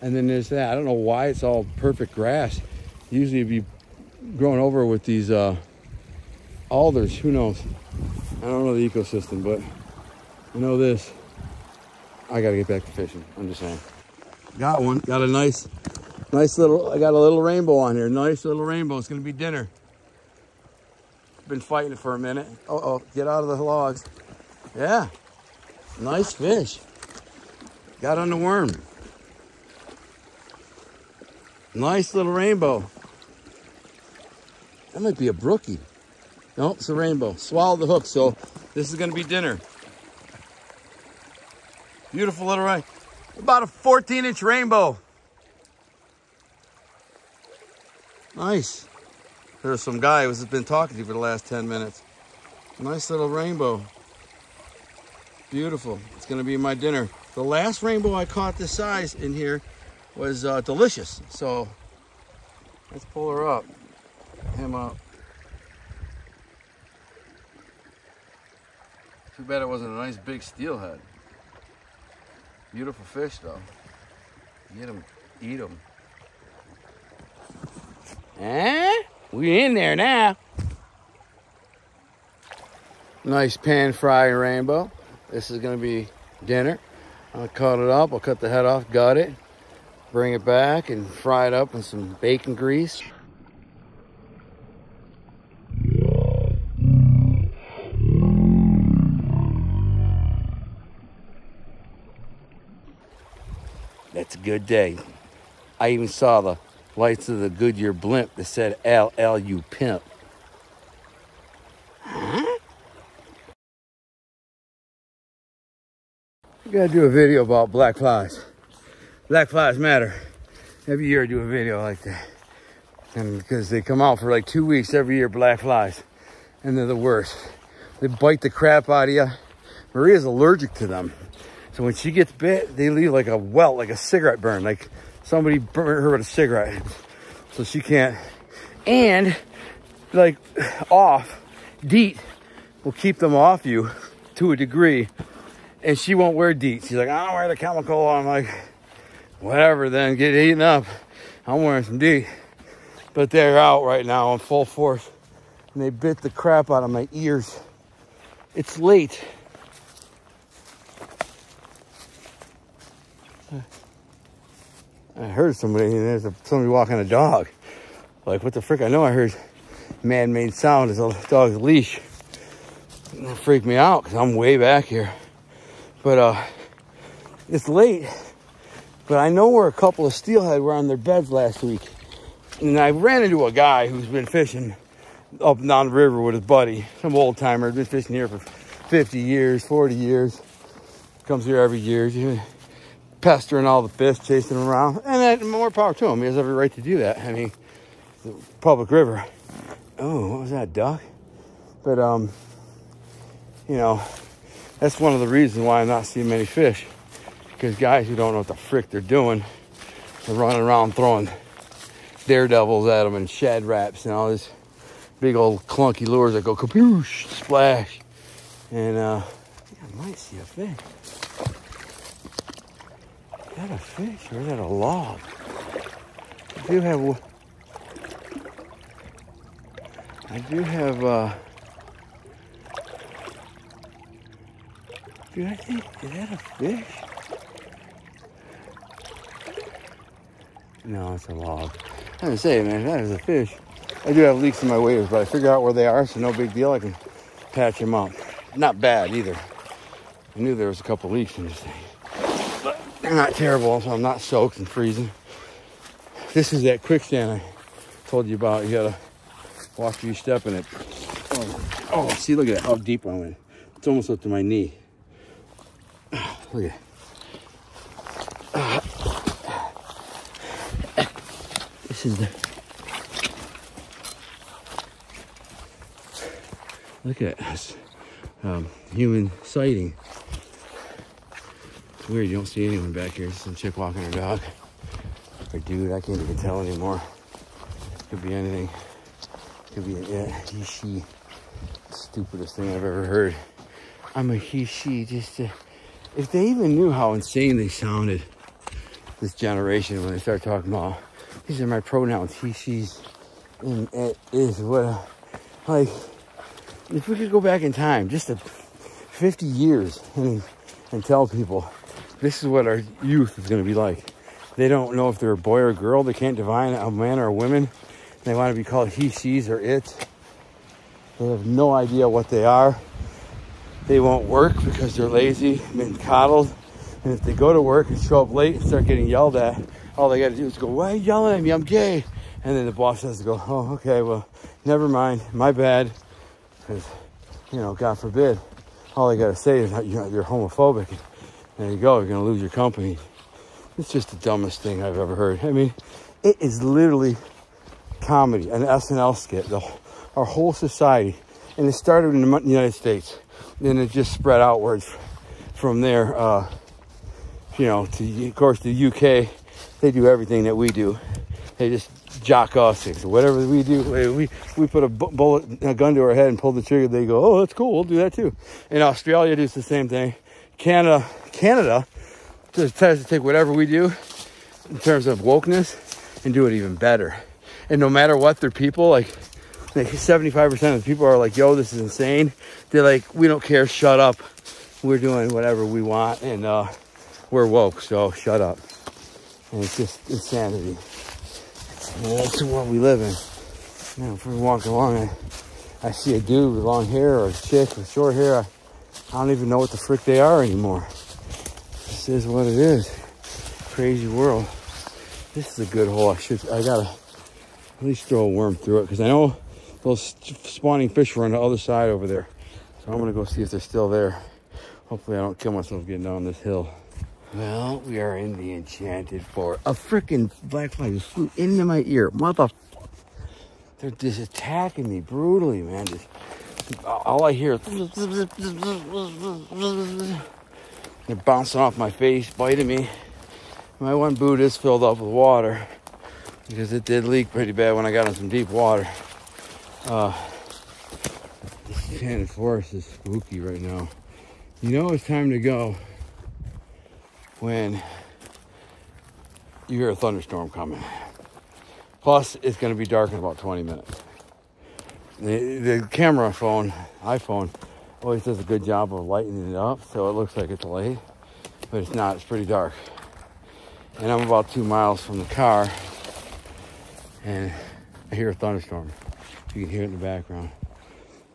And then there's that. I don't know why it's all perfect grass. Usually it'd be growing over with these uh, alders. Who knows? I don't know the ecosystem, but I know this. I gotta get back to fishing. I'm just saying. Got one. Got a nice, nice little, I got a little rainbow on here. Nice little rainbow. It's gonna be dinner. Been fighting it for a minute. Uh oh, get out of the logs. Yeah, nice fish. Got on the worm. Nice little rainbow. That might be a brookie. Nope, it's a rainbow. Swallowed the hook, so this is gonna be dinner. Beautiful little rain. About a 14 inch rainbow. Nice. There's some guy who's been talking to you for the last 10 minutes. Nice little rainbow. Beautiful. It's gonna be my dinner. The last rainbow I caught this size in here was uh, delicious. So let's pull her up, him up. Too bad it wasn't a nice big steelhead. Beautiful fish though. Get them, eat them. Eh? We in there now. Nice pan fried rainbow. This is gonna be dinner. I'll cut it up, I'll cut the head off, gut it, bring it back and fry it up in some bacon grease. That's a good day. I even saw the lights of the Goodyear blimp that said LLU Pimp. Huh? Gotta do a video about black flies. Black flies matter. Every year I do a video like that. And because they come out for like two weeks every year, black flies. And they're the worst. They bite the crap out of you. Maria's allergic to them. So when she gets bit, they leave like a welt, like a cigarette burn, like somebody burned her with a cigarette. So she can't. And like off, DEET will keep them off you to a degree. And she won't wear DEET. She's like, I don't wear the chemical. I'm like, whatever then, get eaten up. I'm wearing some DEET. But they're out right now in full force. And they bit the crap out of my ears. It's late. I heard somebody, there's a, somebody walking a dog. Like, what the frick? I know I heard man-made sound as a dog's leash. And that freaked me out because I'm way back here. But uh, it's late. But I know where a couple of steelhead were on their beds last week. And I ran into a guy who's been fishing up and down the river with his buddy. Some old timer, been fishing here for 50 years, 40 years. Comes here every year pestering all the fish, chasing them around. And then more power to him. He has every right to do that. I mean, public river. Oh, what was that, duck? But, um, you know, that's one of the reasons why I'm not seeing many fish. Because guys who don't know what the frick they're doing, they're running around throwing daredevils at them and Shad Raps and all this big old clunky lures that go kapoosh, splash. And, uh, I might see a fish. Is that a fish or is that a log? I do have, I do have, uh, Dude, I think, is that a fish? No, it's a log. I didn't say, man, that is a fish. I do have leaks in my waders, but I figure out where they are, so no big deal. I can patch them up. Not bad either. I knew there was a couple leaks in this thing. Not terrible, so I'm not soaked and freezing. This is that quicksand I told you about. You gotta watch where you step in it. Oh, oh see, look at that, how deep I went. It's almost up to my knee. Look at This is the look at this um, human sighting. It's weird, you don't see anyone back here. Some chick walking her dog. Or dude, I can't even tell anymore. Could be anything. Could be a he, she. Stupidest thing I've ever heard. I'm a he, she, just if they even knew how insane they sounded, this generation, when they start talking about, these are my pronouns, he, she's, and it is what, like, if we could go back in time, just a 50 years, and, and tell people, this is what our youth is going to be like. They don't know if they're a boy or a girl. They can't divine a man or a woman. They want to be called he, she's, or it. They have no idea what they are they won't work because they're lazy, been coddled. And if they go to work and show up late and start getting yelled at, all they got to do is go, why are you yelling at me? I'm gay. And then the boss has to go, oh, okay, well, never mind. My bad. Because, you know, God forbid, all they got to say is you're homophobic. There you go. You're going to lose your company. It's just the dumbest thing I've ever heard. I mean, it is literally comedy, an SNL skit. The, our whole society, and it started in the United States then it just spread outwards from there. Uh, you know, to of course the UK, they do everything that we do. They just jock us. Whatever we do, we we put a bullet, a gun to our head and pull the trigger. They go, oh, that's cool. We'll do that too. In Australia does the same thing. Canada, Canada, just tries to take whatever we do in terms of wokeness and do it even better. And no matter what, their people like like 75% of the people are like, yo, this is insane. They're like, we don't care, shut up. We're doing whatever we want and uh, we're woke, so shut up. And it's just insanity. And that's the world we live in. You know, if we walk along and I see a dude with long hair or a chick with short hair, I, I don't even know what the frick they are anymore. This is what it is. Crazy world. This is a good hole. I should, I gotta at least throw a worm through it because I know those spawning fish were on the other side over there. So I'm gonna go see if they're still there. Hopefully I don't kill myself getting down this hill. Well, we are in the enchanted forest. A freaking black fly just flew into my ear. Mother, they're just attacking me brutally, man. Just all I hear is they're bouncing off my face, biting me. My one boot is filled up with water because it did leak pretty bad when I got in some deep water. Uh, this enchanted forest is spooky right now. You know it's time to go when you hear a thunderstorm coming. Plus, it's going to be dark in about 20 minutes. The, the camera phone, iPhone, always does a good job of lightening it up so it looks like it's late, but it's not. It's pretty dark. And I'm about two miles from the car, and I hear a thunderstorm. You can hear it in the background.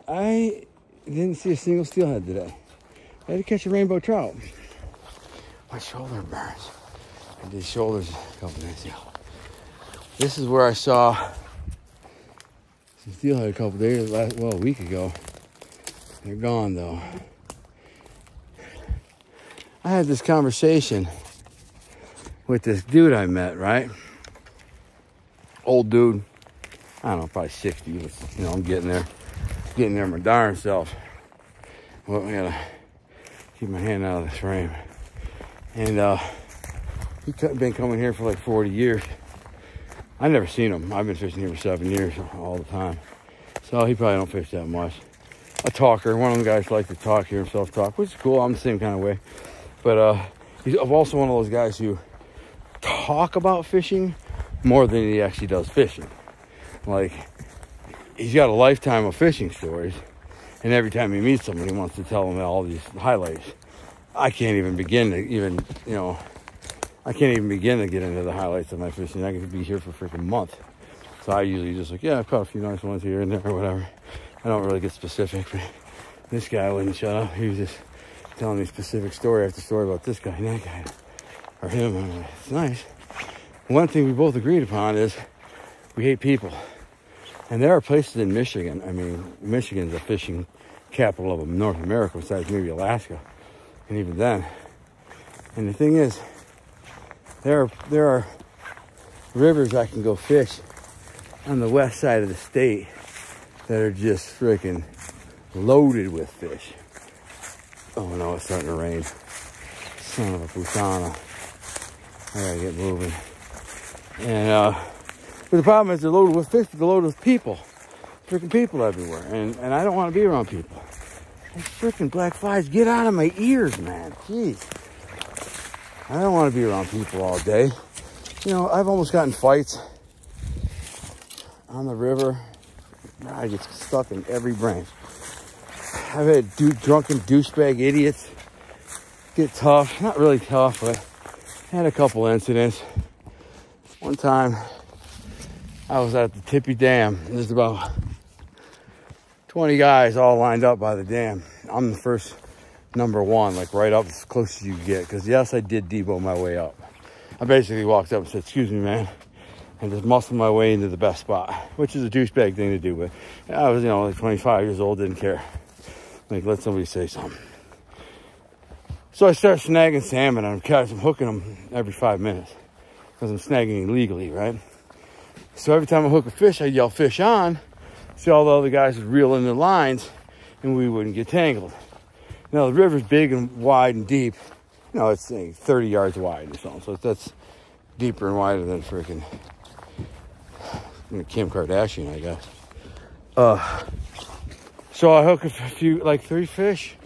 I didn't see a single steelhead today. I had to catch a rainbow trout. My shoulder burns. I did shoulders a couple days ago. This is where I saw some steelhead a couple days, last, well, a week ago. They're gone though. I had this conversation with this dude I met, right? Old dude. I don't know, probably 60. you know, I'm getting there. Getting there my darn self. Well, I gotta keep my hand out of this frame. And uh, he's been coming here for like 40 years. I never seen him. I've been fishing here for seven years all the time. So he probably don't fish that much. A talker, one of them guys like to talk, hear himself talk, which is cool. I'm the same kind of way. But uh, he's also one of those guys who talk about fishing more than he actually does fishing. Like, he's got a lifetime of fishing stories. And every time he meets someone, he wants to tell them all these highlights. I can't even begin to even, you know, I can't even begin to get into the highlights of my fishing. I could be here for a freaking month. So I usually just like, yeah, I've caught a few nice ones here and there or whatever. I don't really get specific, but this guy wouldn't shut up. He was just telling me specific story after story about this guy and that guy or him. Like, it's nice. One thing we both agreed upon is we hate people. And there are places in Michigan. I mean, Michigan is a fishing capital of North America, besides maybe Alaska, and even then. And the thing is, there are there are rivers I can go fish on the west side of the state that are just freaking loaded with fish. Oh no, it's starting to rain. Son of a putana. I gotta get moving. And uh but the problem is they're loaded with fish, they're loaded with people. Freaking people everywhere. And and I don't want to be around people. These freaking black flies, get out of my ears, man. Jeez. I don't want to be around people all day. You know, I've almost gotten fights on the river. I get stuck in every branch. I've had du- drunken douchebag idiots get tough. Not really tough, but had a couple incidents. One time, I was at the Tippy Dam. There's about 20 guys all lined up by the dam. I'm the first number one, like right up as close as you get. Because yes, I did debo my way up. I basically walked up and said, excuse me, man. And just muscled my way into the best spot, which is a douchebag thing to do. But I was, you know, like 25 years old, didn't care. Like, let somebody say something. So I start snagging salmon. I'm catching, I'm hooking them every five minutes because I'm snagging illegally, right? So every time I hook a fish, I yell fish on. See all the other guys would reel in the lines and we wouldn't get tangled. Now the river's big and wide and deep. You know, it's 30 yards wide or something. So that's deeper and wider than freaking Kim Kardashian, I guess. Uh, so I hook a few, like three fish,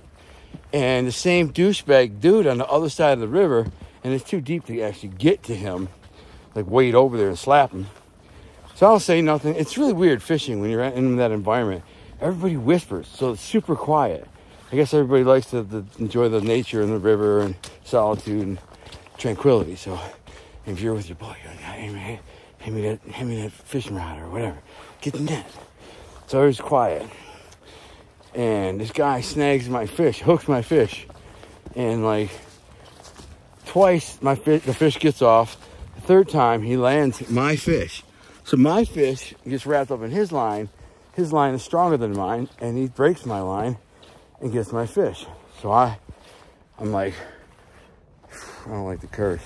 and the same douchebag dude on the other side of the river, and it's too deep to actually get to him, like wade over there and slap him. So I'll say nothing. It's really weird fishing when you're in that environment. Everybody whispers, so it's super quiet. I guess everybody likes to, to enjoy the nature and the river and solitude and tranquility. So if you're with your boy, you're like, hey man, hand me that, hand me that fishing rod or whatever. Get the net. So it's quiet. And this guy snags my fish, hooks my fish, and like twice my fish, the fish gets off. The third time he lands my fish. So my fish gets wrapped up in his line. His line is stronger than mine, and he breaks my line and gets my fish. So I, I'm like, I don't like the curse,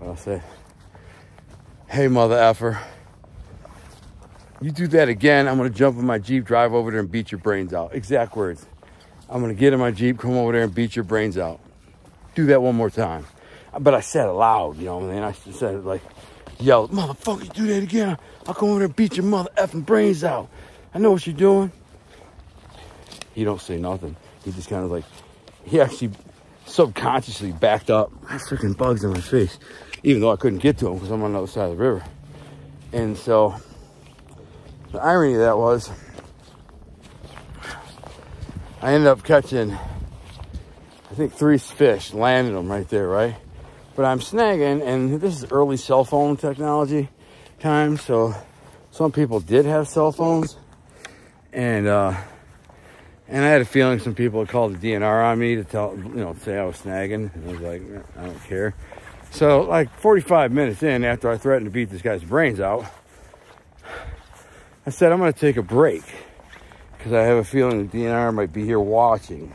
but I'll say, hey mother effer, you do that again, I'm gonna jump in my Jeep, drive over there and beat your brains out. Exact words. I'm gonna get in my Jeep, come over there and beat your brains out. Do that one more time. But I said it loud, you know, and I said it like, yelled, motherfucker, do that again. I'll come over there and beat your mother effing brains out. I know what you're doing. He don't say nothing. He just kind of like, he actually subconsciously backed up. I freaking bugs in my face, even though I couldn't get to him because I'm on the other side of the river. And so the irony of that was I ended up catching, I think three fish, landed them right there, right? But I'm snagging, and this is early cell phone technology time, so some people did have cell phones, and uh, and I had a feeling some people had called the DNR on me to tell, you know, say I was snagging. And I was like, I don't care. So like 45 minutes in, after I threatened to beat this guy's brains out, I said I'm going to take a break because I have a feeling the DNR might be here watching.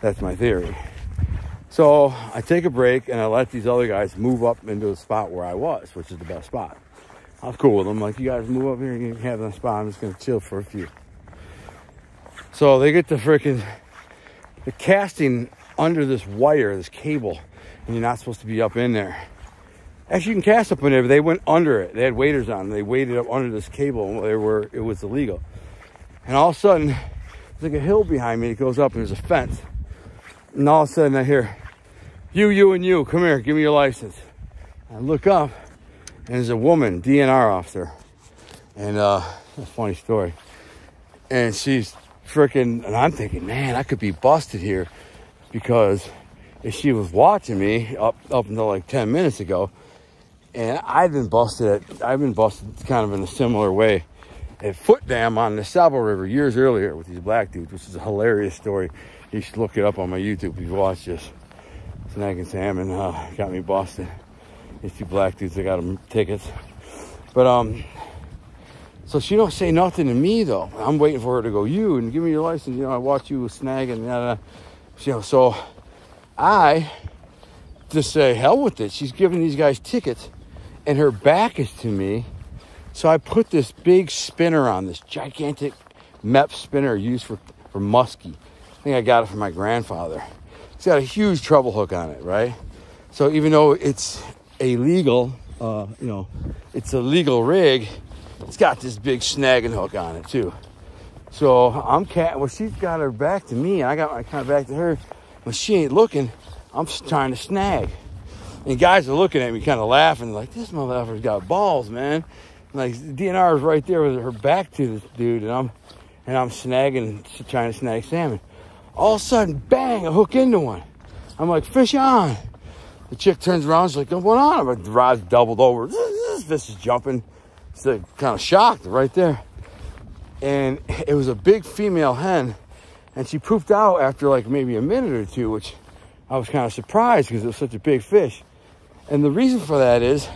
That's my theory. So I take a break and I let these other guys move up into the spot where I was, which is the best spot. I was cool with them. Like, you guys move up here, you can have the spot. I'm just gonna chill for a few. So they get the freaking the casting under this wire, this cable, and you're not supposed to be up in there. Actually, you can cast up in there, but they went under it. They had waders on. They waded up under this cable They were it was illegal. And all of a sudden, there's like a hill behind me. It goes up and there's a fence. And all of a sudden, I hear, "You, you, and you, come here. Give me your license." I look up, and there's a woman, DNR officer, and uh, a *laughs* funny story. And she's freaking, and I'm thinking, man, I could be busted here because if she was watching me up up until like 10 minutes ago, and I've been busted at, I've been busted kind of in a similar way at Foote Dam on the Sable River years earlier with these black dudes, which is a hilarious story. You should look it up on my YouTube if you watch this. Snagging salmon uh, got me busted. These two black dudes, they got them tickets. But, um, so she don't say nothing to me though. I'm waiting for her to go, you, and give me your license. You know, I watch you snagging. Yada. You know, so I just say, hell with it. She's giving these guys tickets and her back is to me. So I put this big spinner on, this gigantic Mepps spinner used for, for muskie. I think I got it from my grandfather. It's got a huge treble hook on it, right? So even though it's a legal, uh, you know, it's a legal rig, it's got this big snagging hook on it too. So I'm cat. Well, she's got her back to me. I got my kind of back to her. When she ain't looking, I'm trying to snag. And guys are looking at me kind of laughing, like, this motherfucker's got balls, man. Like, DNR is right there with her back to this dude, and I'm and I'm snagging, trying to snag salmon. All of a sudden, bang, a hook into one. I'm like, fish on. The chick turns around, she's like, what's going on? I'm like, the rod's doubled over. *laughs* This fish is jumping. Like, kind of shocked right there. And it was a big female hen, and she pooped out after like maybe a minute or two, which I was kind of surprised because it was such a big fish. And the reason for that is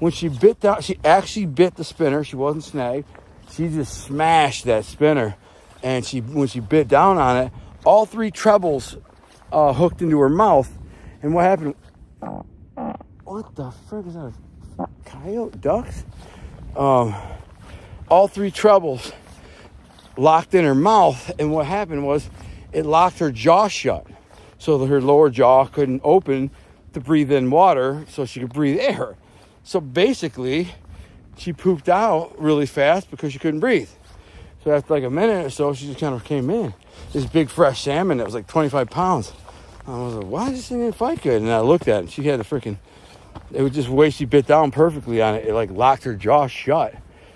when she bit down, she actually bit the spinner. She wasn't snagged. She just smashed that spinner. And she, when she bit down on it, all three trebles uh, hooked into her mouth. And what happened? What the frick is that? Coyote? Ducks? Um, all three trebles locked in her mouth. And what happened was it locked her jaw shut. So her lower jaw couldn't open to breathe in water so she could breathe air. So basically, she pooped out really fast because she couldn't breathe. So after like a minute or so, she just kind of came in. This big fresh salmon that was like 25 pounds. I was like, why does this thing fight good? And I looked at it, and she had a freaking, it was just the way she bit down perfectly on it. It like locked her jaw shut.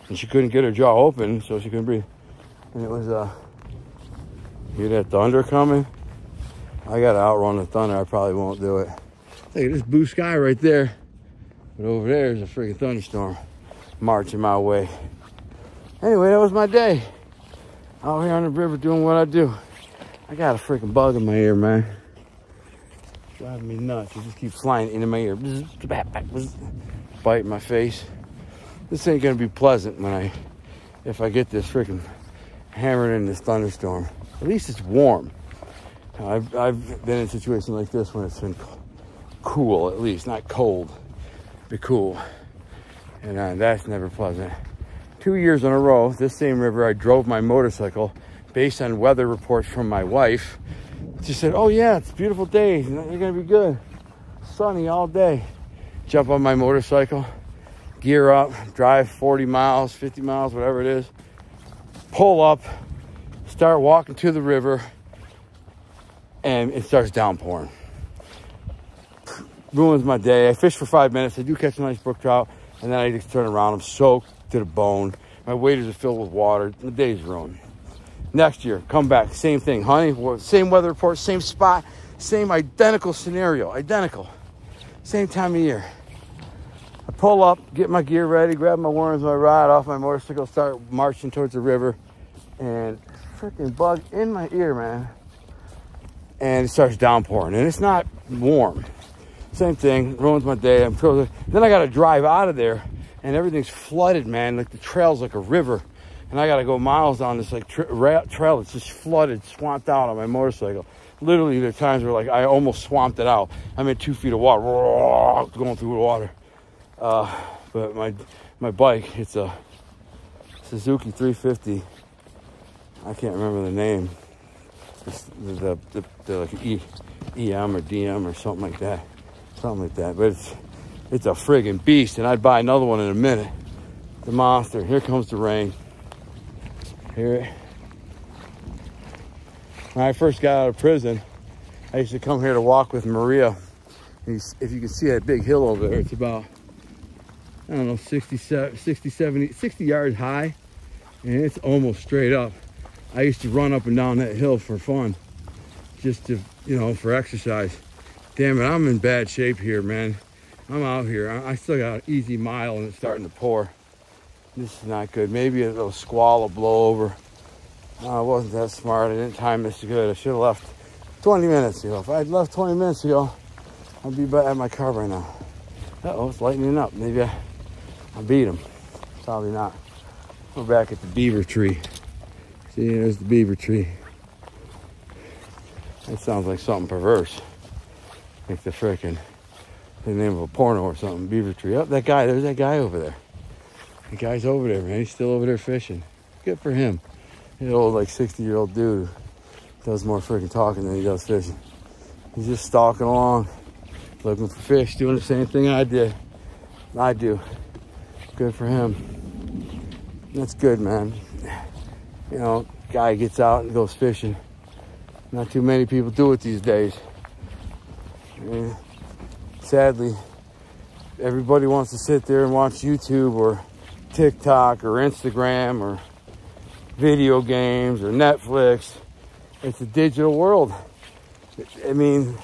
And she couldn't get her jaw open, so she couldn't breathe. And it was, uh, hear that thunder coming? I gotta outrun the thunder. I probably won't do it. Look at this blue sky right there. But over there is a freaking thunderstorm marching my way. Anyway, that was my day. Out here on the river doing what I do. I got a freaking bug in my ear, man. Driving me nuts. It just keeps flying into my ear. Bite my face. This ain't gonna be pleasant when I, if I get this freaking hammered in this thunderstorm. At least it's warm. I've, I've been in situations like this when it's been cool at least, not cold, be cool. And uh, that's never pleasant. Two years in a row, this same river, I drove my motorcycle based on weather reports from my wife. She said, oh yeah, it's a beautiful day. You're gonna be good. Sunny all day. Jump on my motorcycle, gear up, drive 40 miles, 50 miles, whatever it is. Pull up, start walking to the river, and it starts downpouring ruins my day. I fish for five minutes. I do catch a nice brook trout, and then I just turn around. I'm soaked to the bone. My waders are filled with water. The day's ruined. Next year, come back, same thing, honey. Same weather report, same spot, same identical scenario, identical. Same time of year. I pull up, get my gear ready, grab my worms, my rod off my motorcycle, start marching towards the river, and freaking bug in my ear, man. And it starts downpouring, and it's not warm. Same thing, ruins my day. I'm. Then I got to drive out of there, and everything's flooded, man. Like the trail's like a river, and I got to go miles down this like tra trail that's just flooded, swamped out on my motorcycle. literally there are times where like I almost swamped it out. I'm in two feet of water, *laughs* going through the water. Uh, but my my bike, it's a Suzuki 350. I can't remember the name. It's the, the, the like e, EM or DM or something like that. Something like that. But it's it's a friggin' beast, and I'd buy another one in a minute. The monster. Here comes the rain. Hear it. When I first got out of prison, I used to come here to walk with Maria. if you can see that big hill over there, it's about, I don't know, 60, 60, 70, 60 yards high. And it's almost straight up. I used to run up and down that hill for fun. Just to, you know, for exercise. Damn it, I'm in bad shape here, man. I'm out here. I still got an easy mile and it's starting to pour. This is not good. Maybe a little squall will blow over. I wasn't that smart. I didn't time this good. I should have left 20 minutes ago. If I'd left 20 minutes ago, I'd be at my car right now. Uh-oh, it's lightening up. Maybe I, I beat him. Probably not. We're back at the beaver tree. See, there's the beaver tree. That sounds like something perverse. Like the frickin' the name of a porno or something. Beaver tree. Oh, that guy. There's that guy over there. The guy's over there, man. He's still over there fishing. Good for him an old like 60 year old dude does more freaking talking than he does fishing. He's just stalking along, looking for fish, doing the same thing I did. I do. Good for him. That's good, man. You know, guy gets out and goes fishing. Not too many people do it these days. And sadly, everybody wants to sit there and watch YouTube or TikTok or Instagram or video games or Netflix. It's a digital world. I mean,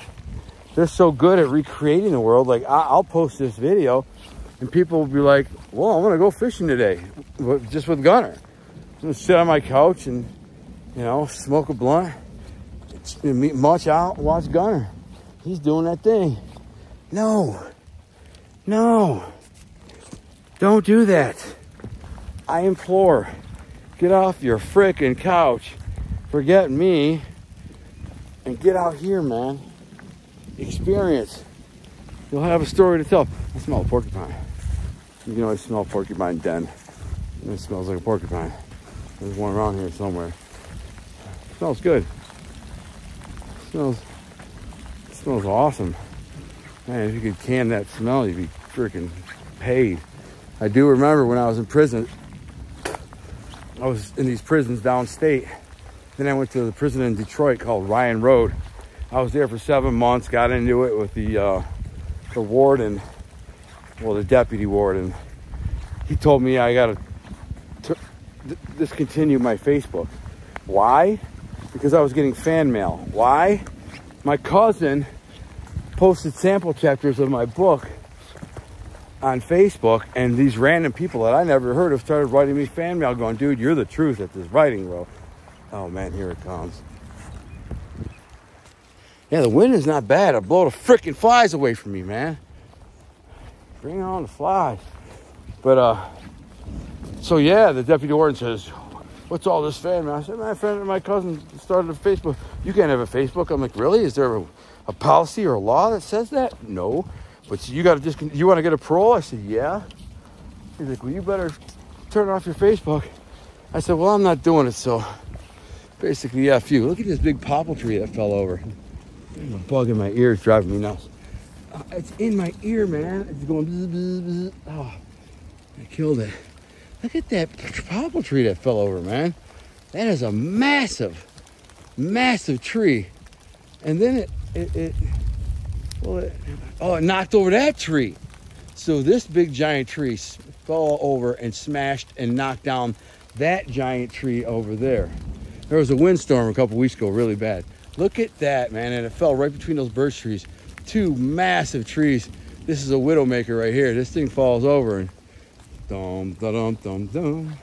they're so good at recreating the world. Like, I'll post this video and people will be like, well, I'm going to go fishing today, just with Gunner. I'm going to sit on my couch and, you know, smoke a blunt, munch out, watch Gunner. He's doing that thing. No, no, don't do that. I implore. Get off your frickin' couch. Forget me. And get out here, man. Experience. You'll have a story to tell. I smell a porcupine. You can always smell porcupine den. It smells like a porcupine. There's one around here somewhere. It smells good. It smells it smells awesome. Man, if you could can that smell, you'd be freaking paid. I do remember when I was in prison, I was in these prisons downstate. Then I went to the prison in Detroit called Ryan Road. I was there for seven months, got into it with the, uh, the warden, well, the deputy warden. He told me I got to discontinue my Facebook. Why? Because I was getting fan mail. Why? My cousin posted sample chapters of my book on Facebook, and these random people that I never heard of started writing me fan mail going, dude, you're the truth at this writing, bro. Oh man, here it comes. Yeah, the wind is not bad. I blow the freaking flies away from me, man. Bring on the flies. But uh so yeah, the deputy warden says, What's all this fan mail? I said, My friend and my cousin started a Facebook. You can't have a Facebook. I'm like, Really? Is there a, a policy or a law that says that? No. But you got to just, you want to get a parole? I said, yeah. He's like, well, you better turn off your Facebook. I said, well, I'm not doing it. So basically, yeah, few. Look at this big popple tree that fell over. There's a bug in my ear. It's driving me nuts. Uh, it's in my ear, man. It's going, bzz, bzz, bzz. oh, I killed it. Look at that popple tree that fell over, man. That is a massive, massive tree. And then it, it, it well, it, oh, it knocked over that tree. So this big giant tree fell over and smashed and knocked down that giant tree over there. There was a windstorm a couple weeks ago, really bad. Look at that, man, and it fell right between those birch trees. Two massive trees. This is a widowmaker right here. This thing falls over and dum dum dum dum.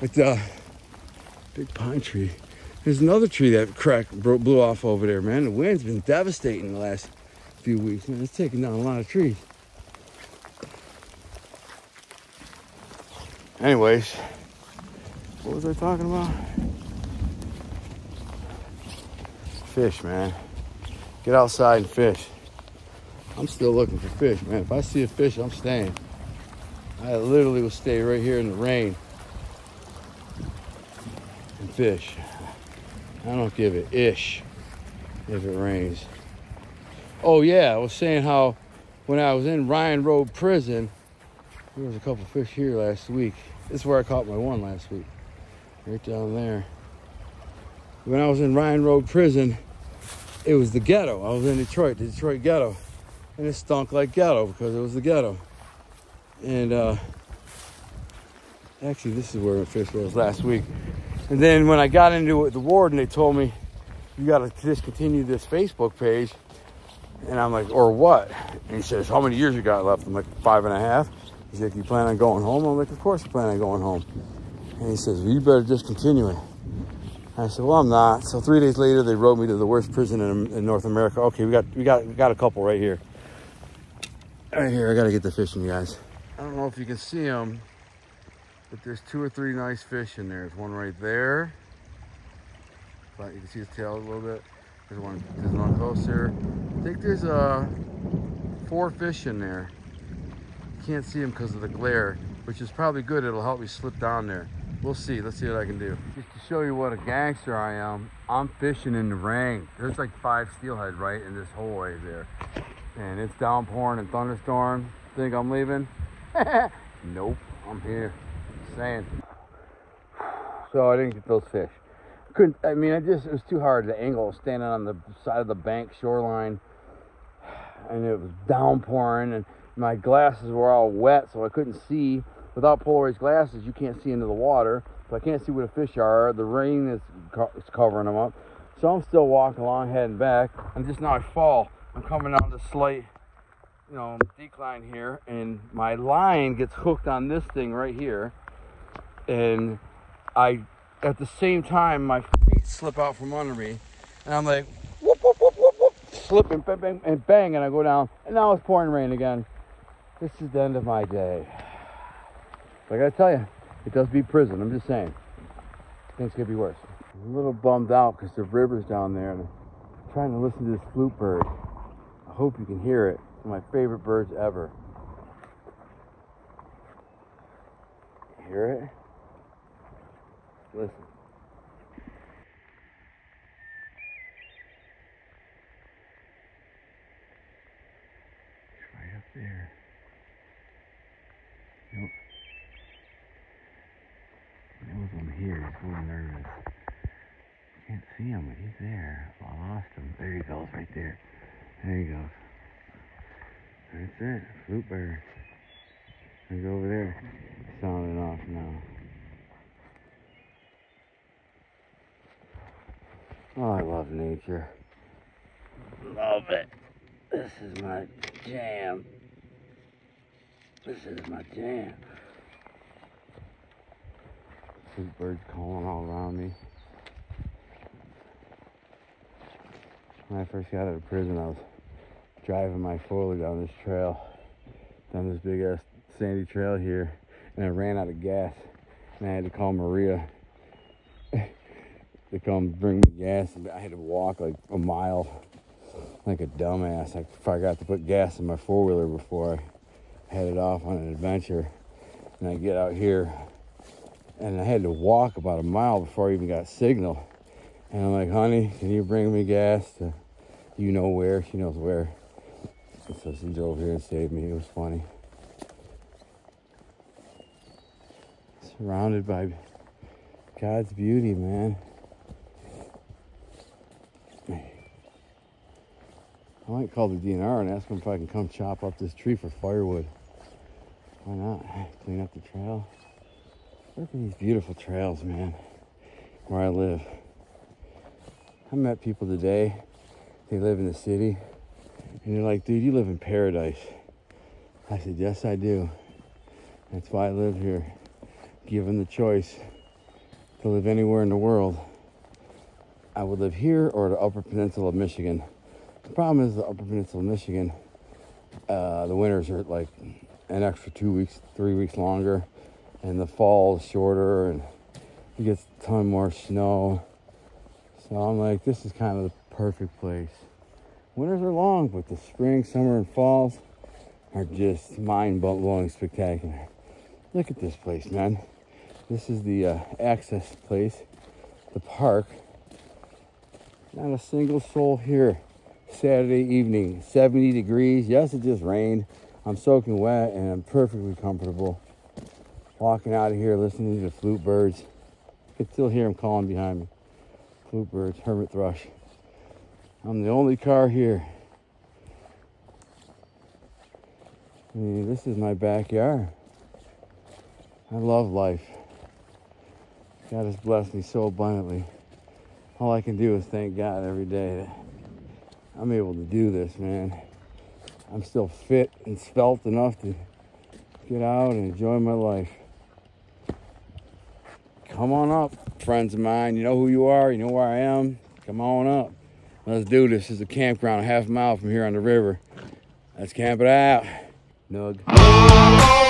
It's a uh, big pine tree. There's another tree that cracked, blew off over there, man. The wind's been devastating the last few weeks. Man, it's taking down a lot of trees. Anyways, what was I talking about? fish, man. Get outside and fish. I'm still looking for fish, man. If I see a fish, I'm staying. I literally will stay right here in the rain and fish. I don't give it ish if it rains. Oh yeah, I was saying how when I was in Ryan Road Prison, there was a couple fish here last week. This is where I caught my one last week. Right down there. When I was in Ryan Road Prison, it was the ghetto. I was in Detroit, the Detroit ghetto. And it stunk like ghetto because it was the ghetto. And uh, actually, this is where the fish was last week. And then when I got into it, the warden, they told me, you got to discontinue this Facebook page. And I'm like, or what? And he says, how many years you got left? I'm like, five and a half. He's like, you plan on going home? I'm like, of course I plan on going home. And he says, well, you better discontinue it. I said, well, I'm not. So three days later, they wrote me to the worst prison in, in North America. Okay, we got, we got, we got a couple right here. Right here, I got to get the fishing, guys. I don't know if you can see them, but there's two or three nice fish in there. There's one right there. But you can see his tail a little bit. There's one, there's one closer. I think there's uh, four fish in there. Can't see them because of the glare, which is probably good. It'll help me slip down there. We'll see. Let's see what I can do. Just to show you what a gangster I am, I'm fishing in the rain. There's like five steelhead right in this hole right there. And it's downpouring and thunderstorm. Think I'm leaving? *laughs* nope, I'm here. Just saying. So I didn't get those fish. Couldn't, I mean, I just, it was too hard. The angle standing on the side of the bank shoreline. And it was downpouring and my glasses were all wet, so I couldn't see without polarized glasses, you can't see into the water. So I can't see where the fish are. The rain is, co is covering them up. So I'm still walking along, heading back. And just now I fall. I'm coming down the slight, you know, decline here. And my line gets hooked on this thing right here. And I, at the same time, my feet slip out from under me. And I'm like, whoop, slipping, bang, bang, and bang, and I go down. And now it's pouring rain again. This is the end of my day. But I gotta tell you, it does beat prison. I'm just saying. Things could be worse. I'm a little bummed out because the river's down there and I'm trying to listen to this flute bird. I hope you can hear it. It's my favorite birds ever. Hear it? Listen. There. Nope. knows I'm here. He's a little nervous. Can't see him, but he's there. I lost him. There he goes, right there. There he goes. That's it. Flute bird. He's over there. Sounding off now. Oh, I love nature. Love it. This is my jam. This is my jam. These birds calling all around me. When I first got out of prison, I was driving my four-wheeler down this trail, down this big ass sandy trail here, and I ran out of gas. And I had to call Maria *laughs* to come bring me gas. And I had to walk like a mile like a dumbass. I forgot to put gas in my four wheeler before I headed off on an adventure. And I get out here and I had to walk about a mile before I even got signal. And I'm like, honey, can you bring me gas to you know where? She knows where. So she drove here and saved me. It was funny. Surrounded by God's beauty, man. I might call the DNR and ask them if I can come chop up this tree for firewood. Why not? Clean up the trail. Look at these beautiful trails, man, where I live. I met people today, they live in the city, and they're like, dude, you live in paradise. I said, yes, I do. That's why I live here. Given the choice to live anywhere in the world, I would live here or the Upper Peninsula of Michigan. The problem is the Upper Peninsula of Michigan, uh, the winters are like an extra two weeks, three weeks longer and the fall is shorter and you get a ton more snow. So I'm like, this is kind of the perfect place. Winters are long, but the spring, summer, and falls are just mind-blowing spectacular. Look at this place, man. This is the uh, access place, the park. Not a single soul here. Saturday evening, 70 degrees. Yes, it just rained. I'm soaking wet and I'm perfectly comfortable. Walking out of here, listening to the flute birds. I can still hear them calling behind me. Flute birds, hermit thrush. I'm the only car here. I mean, this is my backyard. I love life. God has blessed me so abundantly. All I can do is thank God every day that I'm able to do this, man. I'm still fit and svelte enough to get out and enjoy my life. Come on up, friends of mine. You know who you are, you know where I am. Come on up. Let's do this. This is a campground a half mile from here on the river. Let's camp it out. Nug.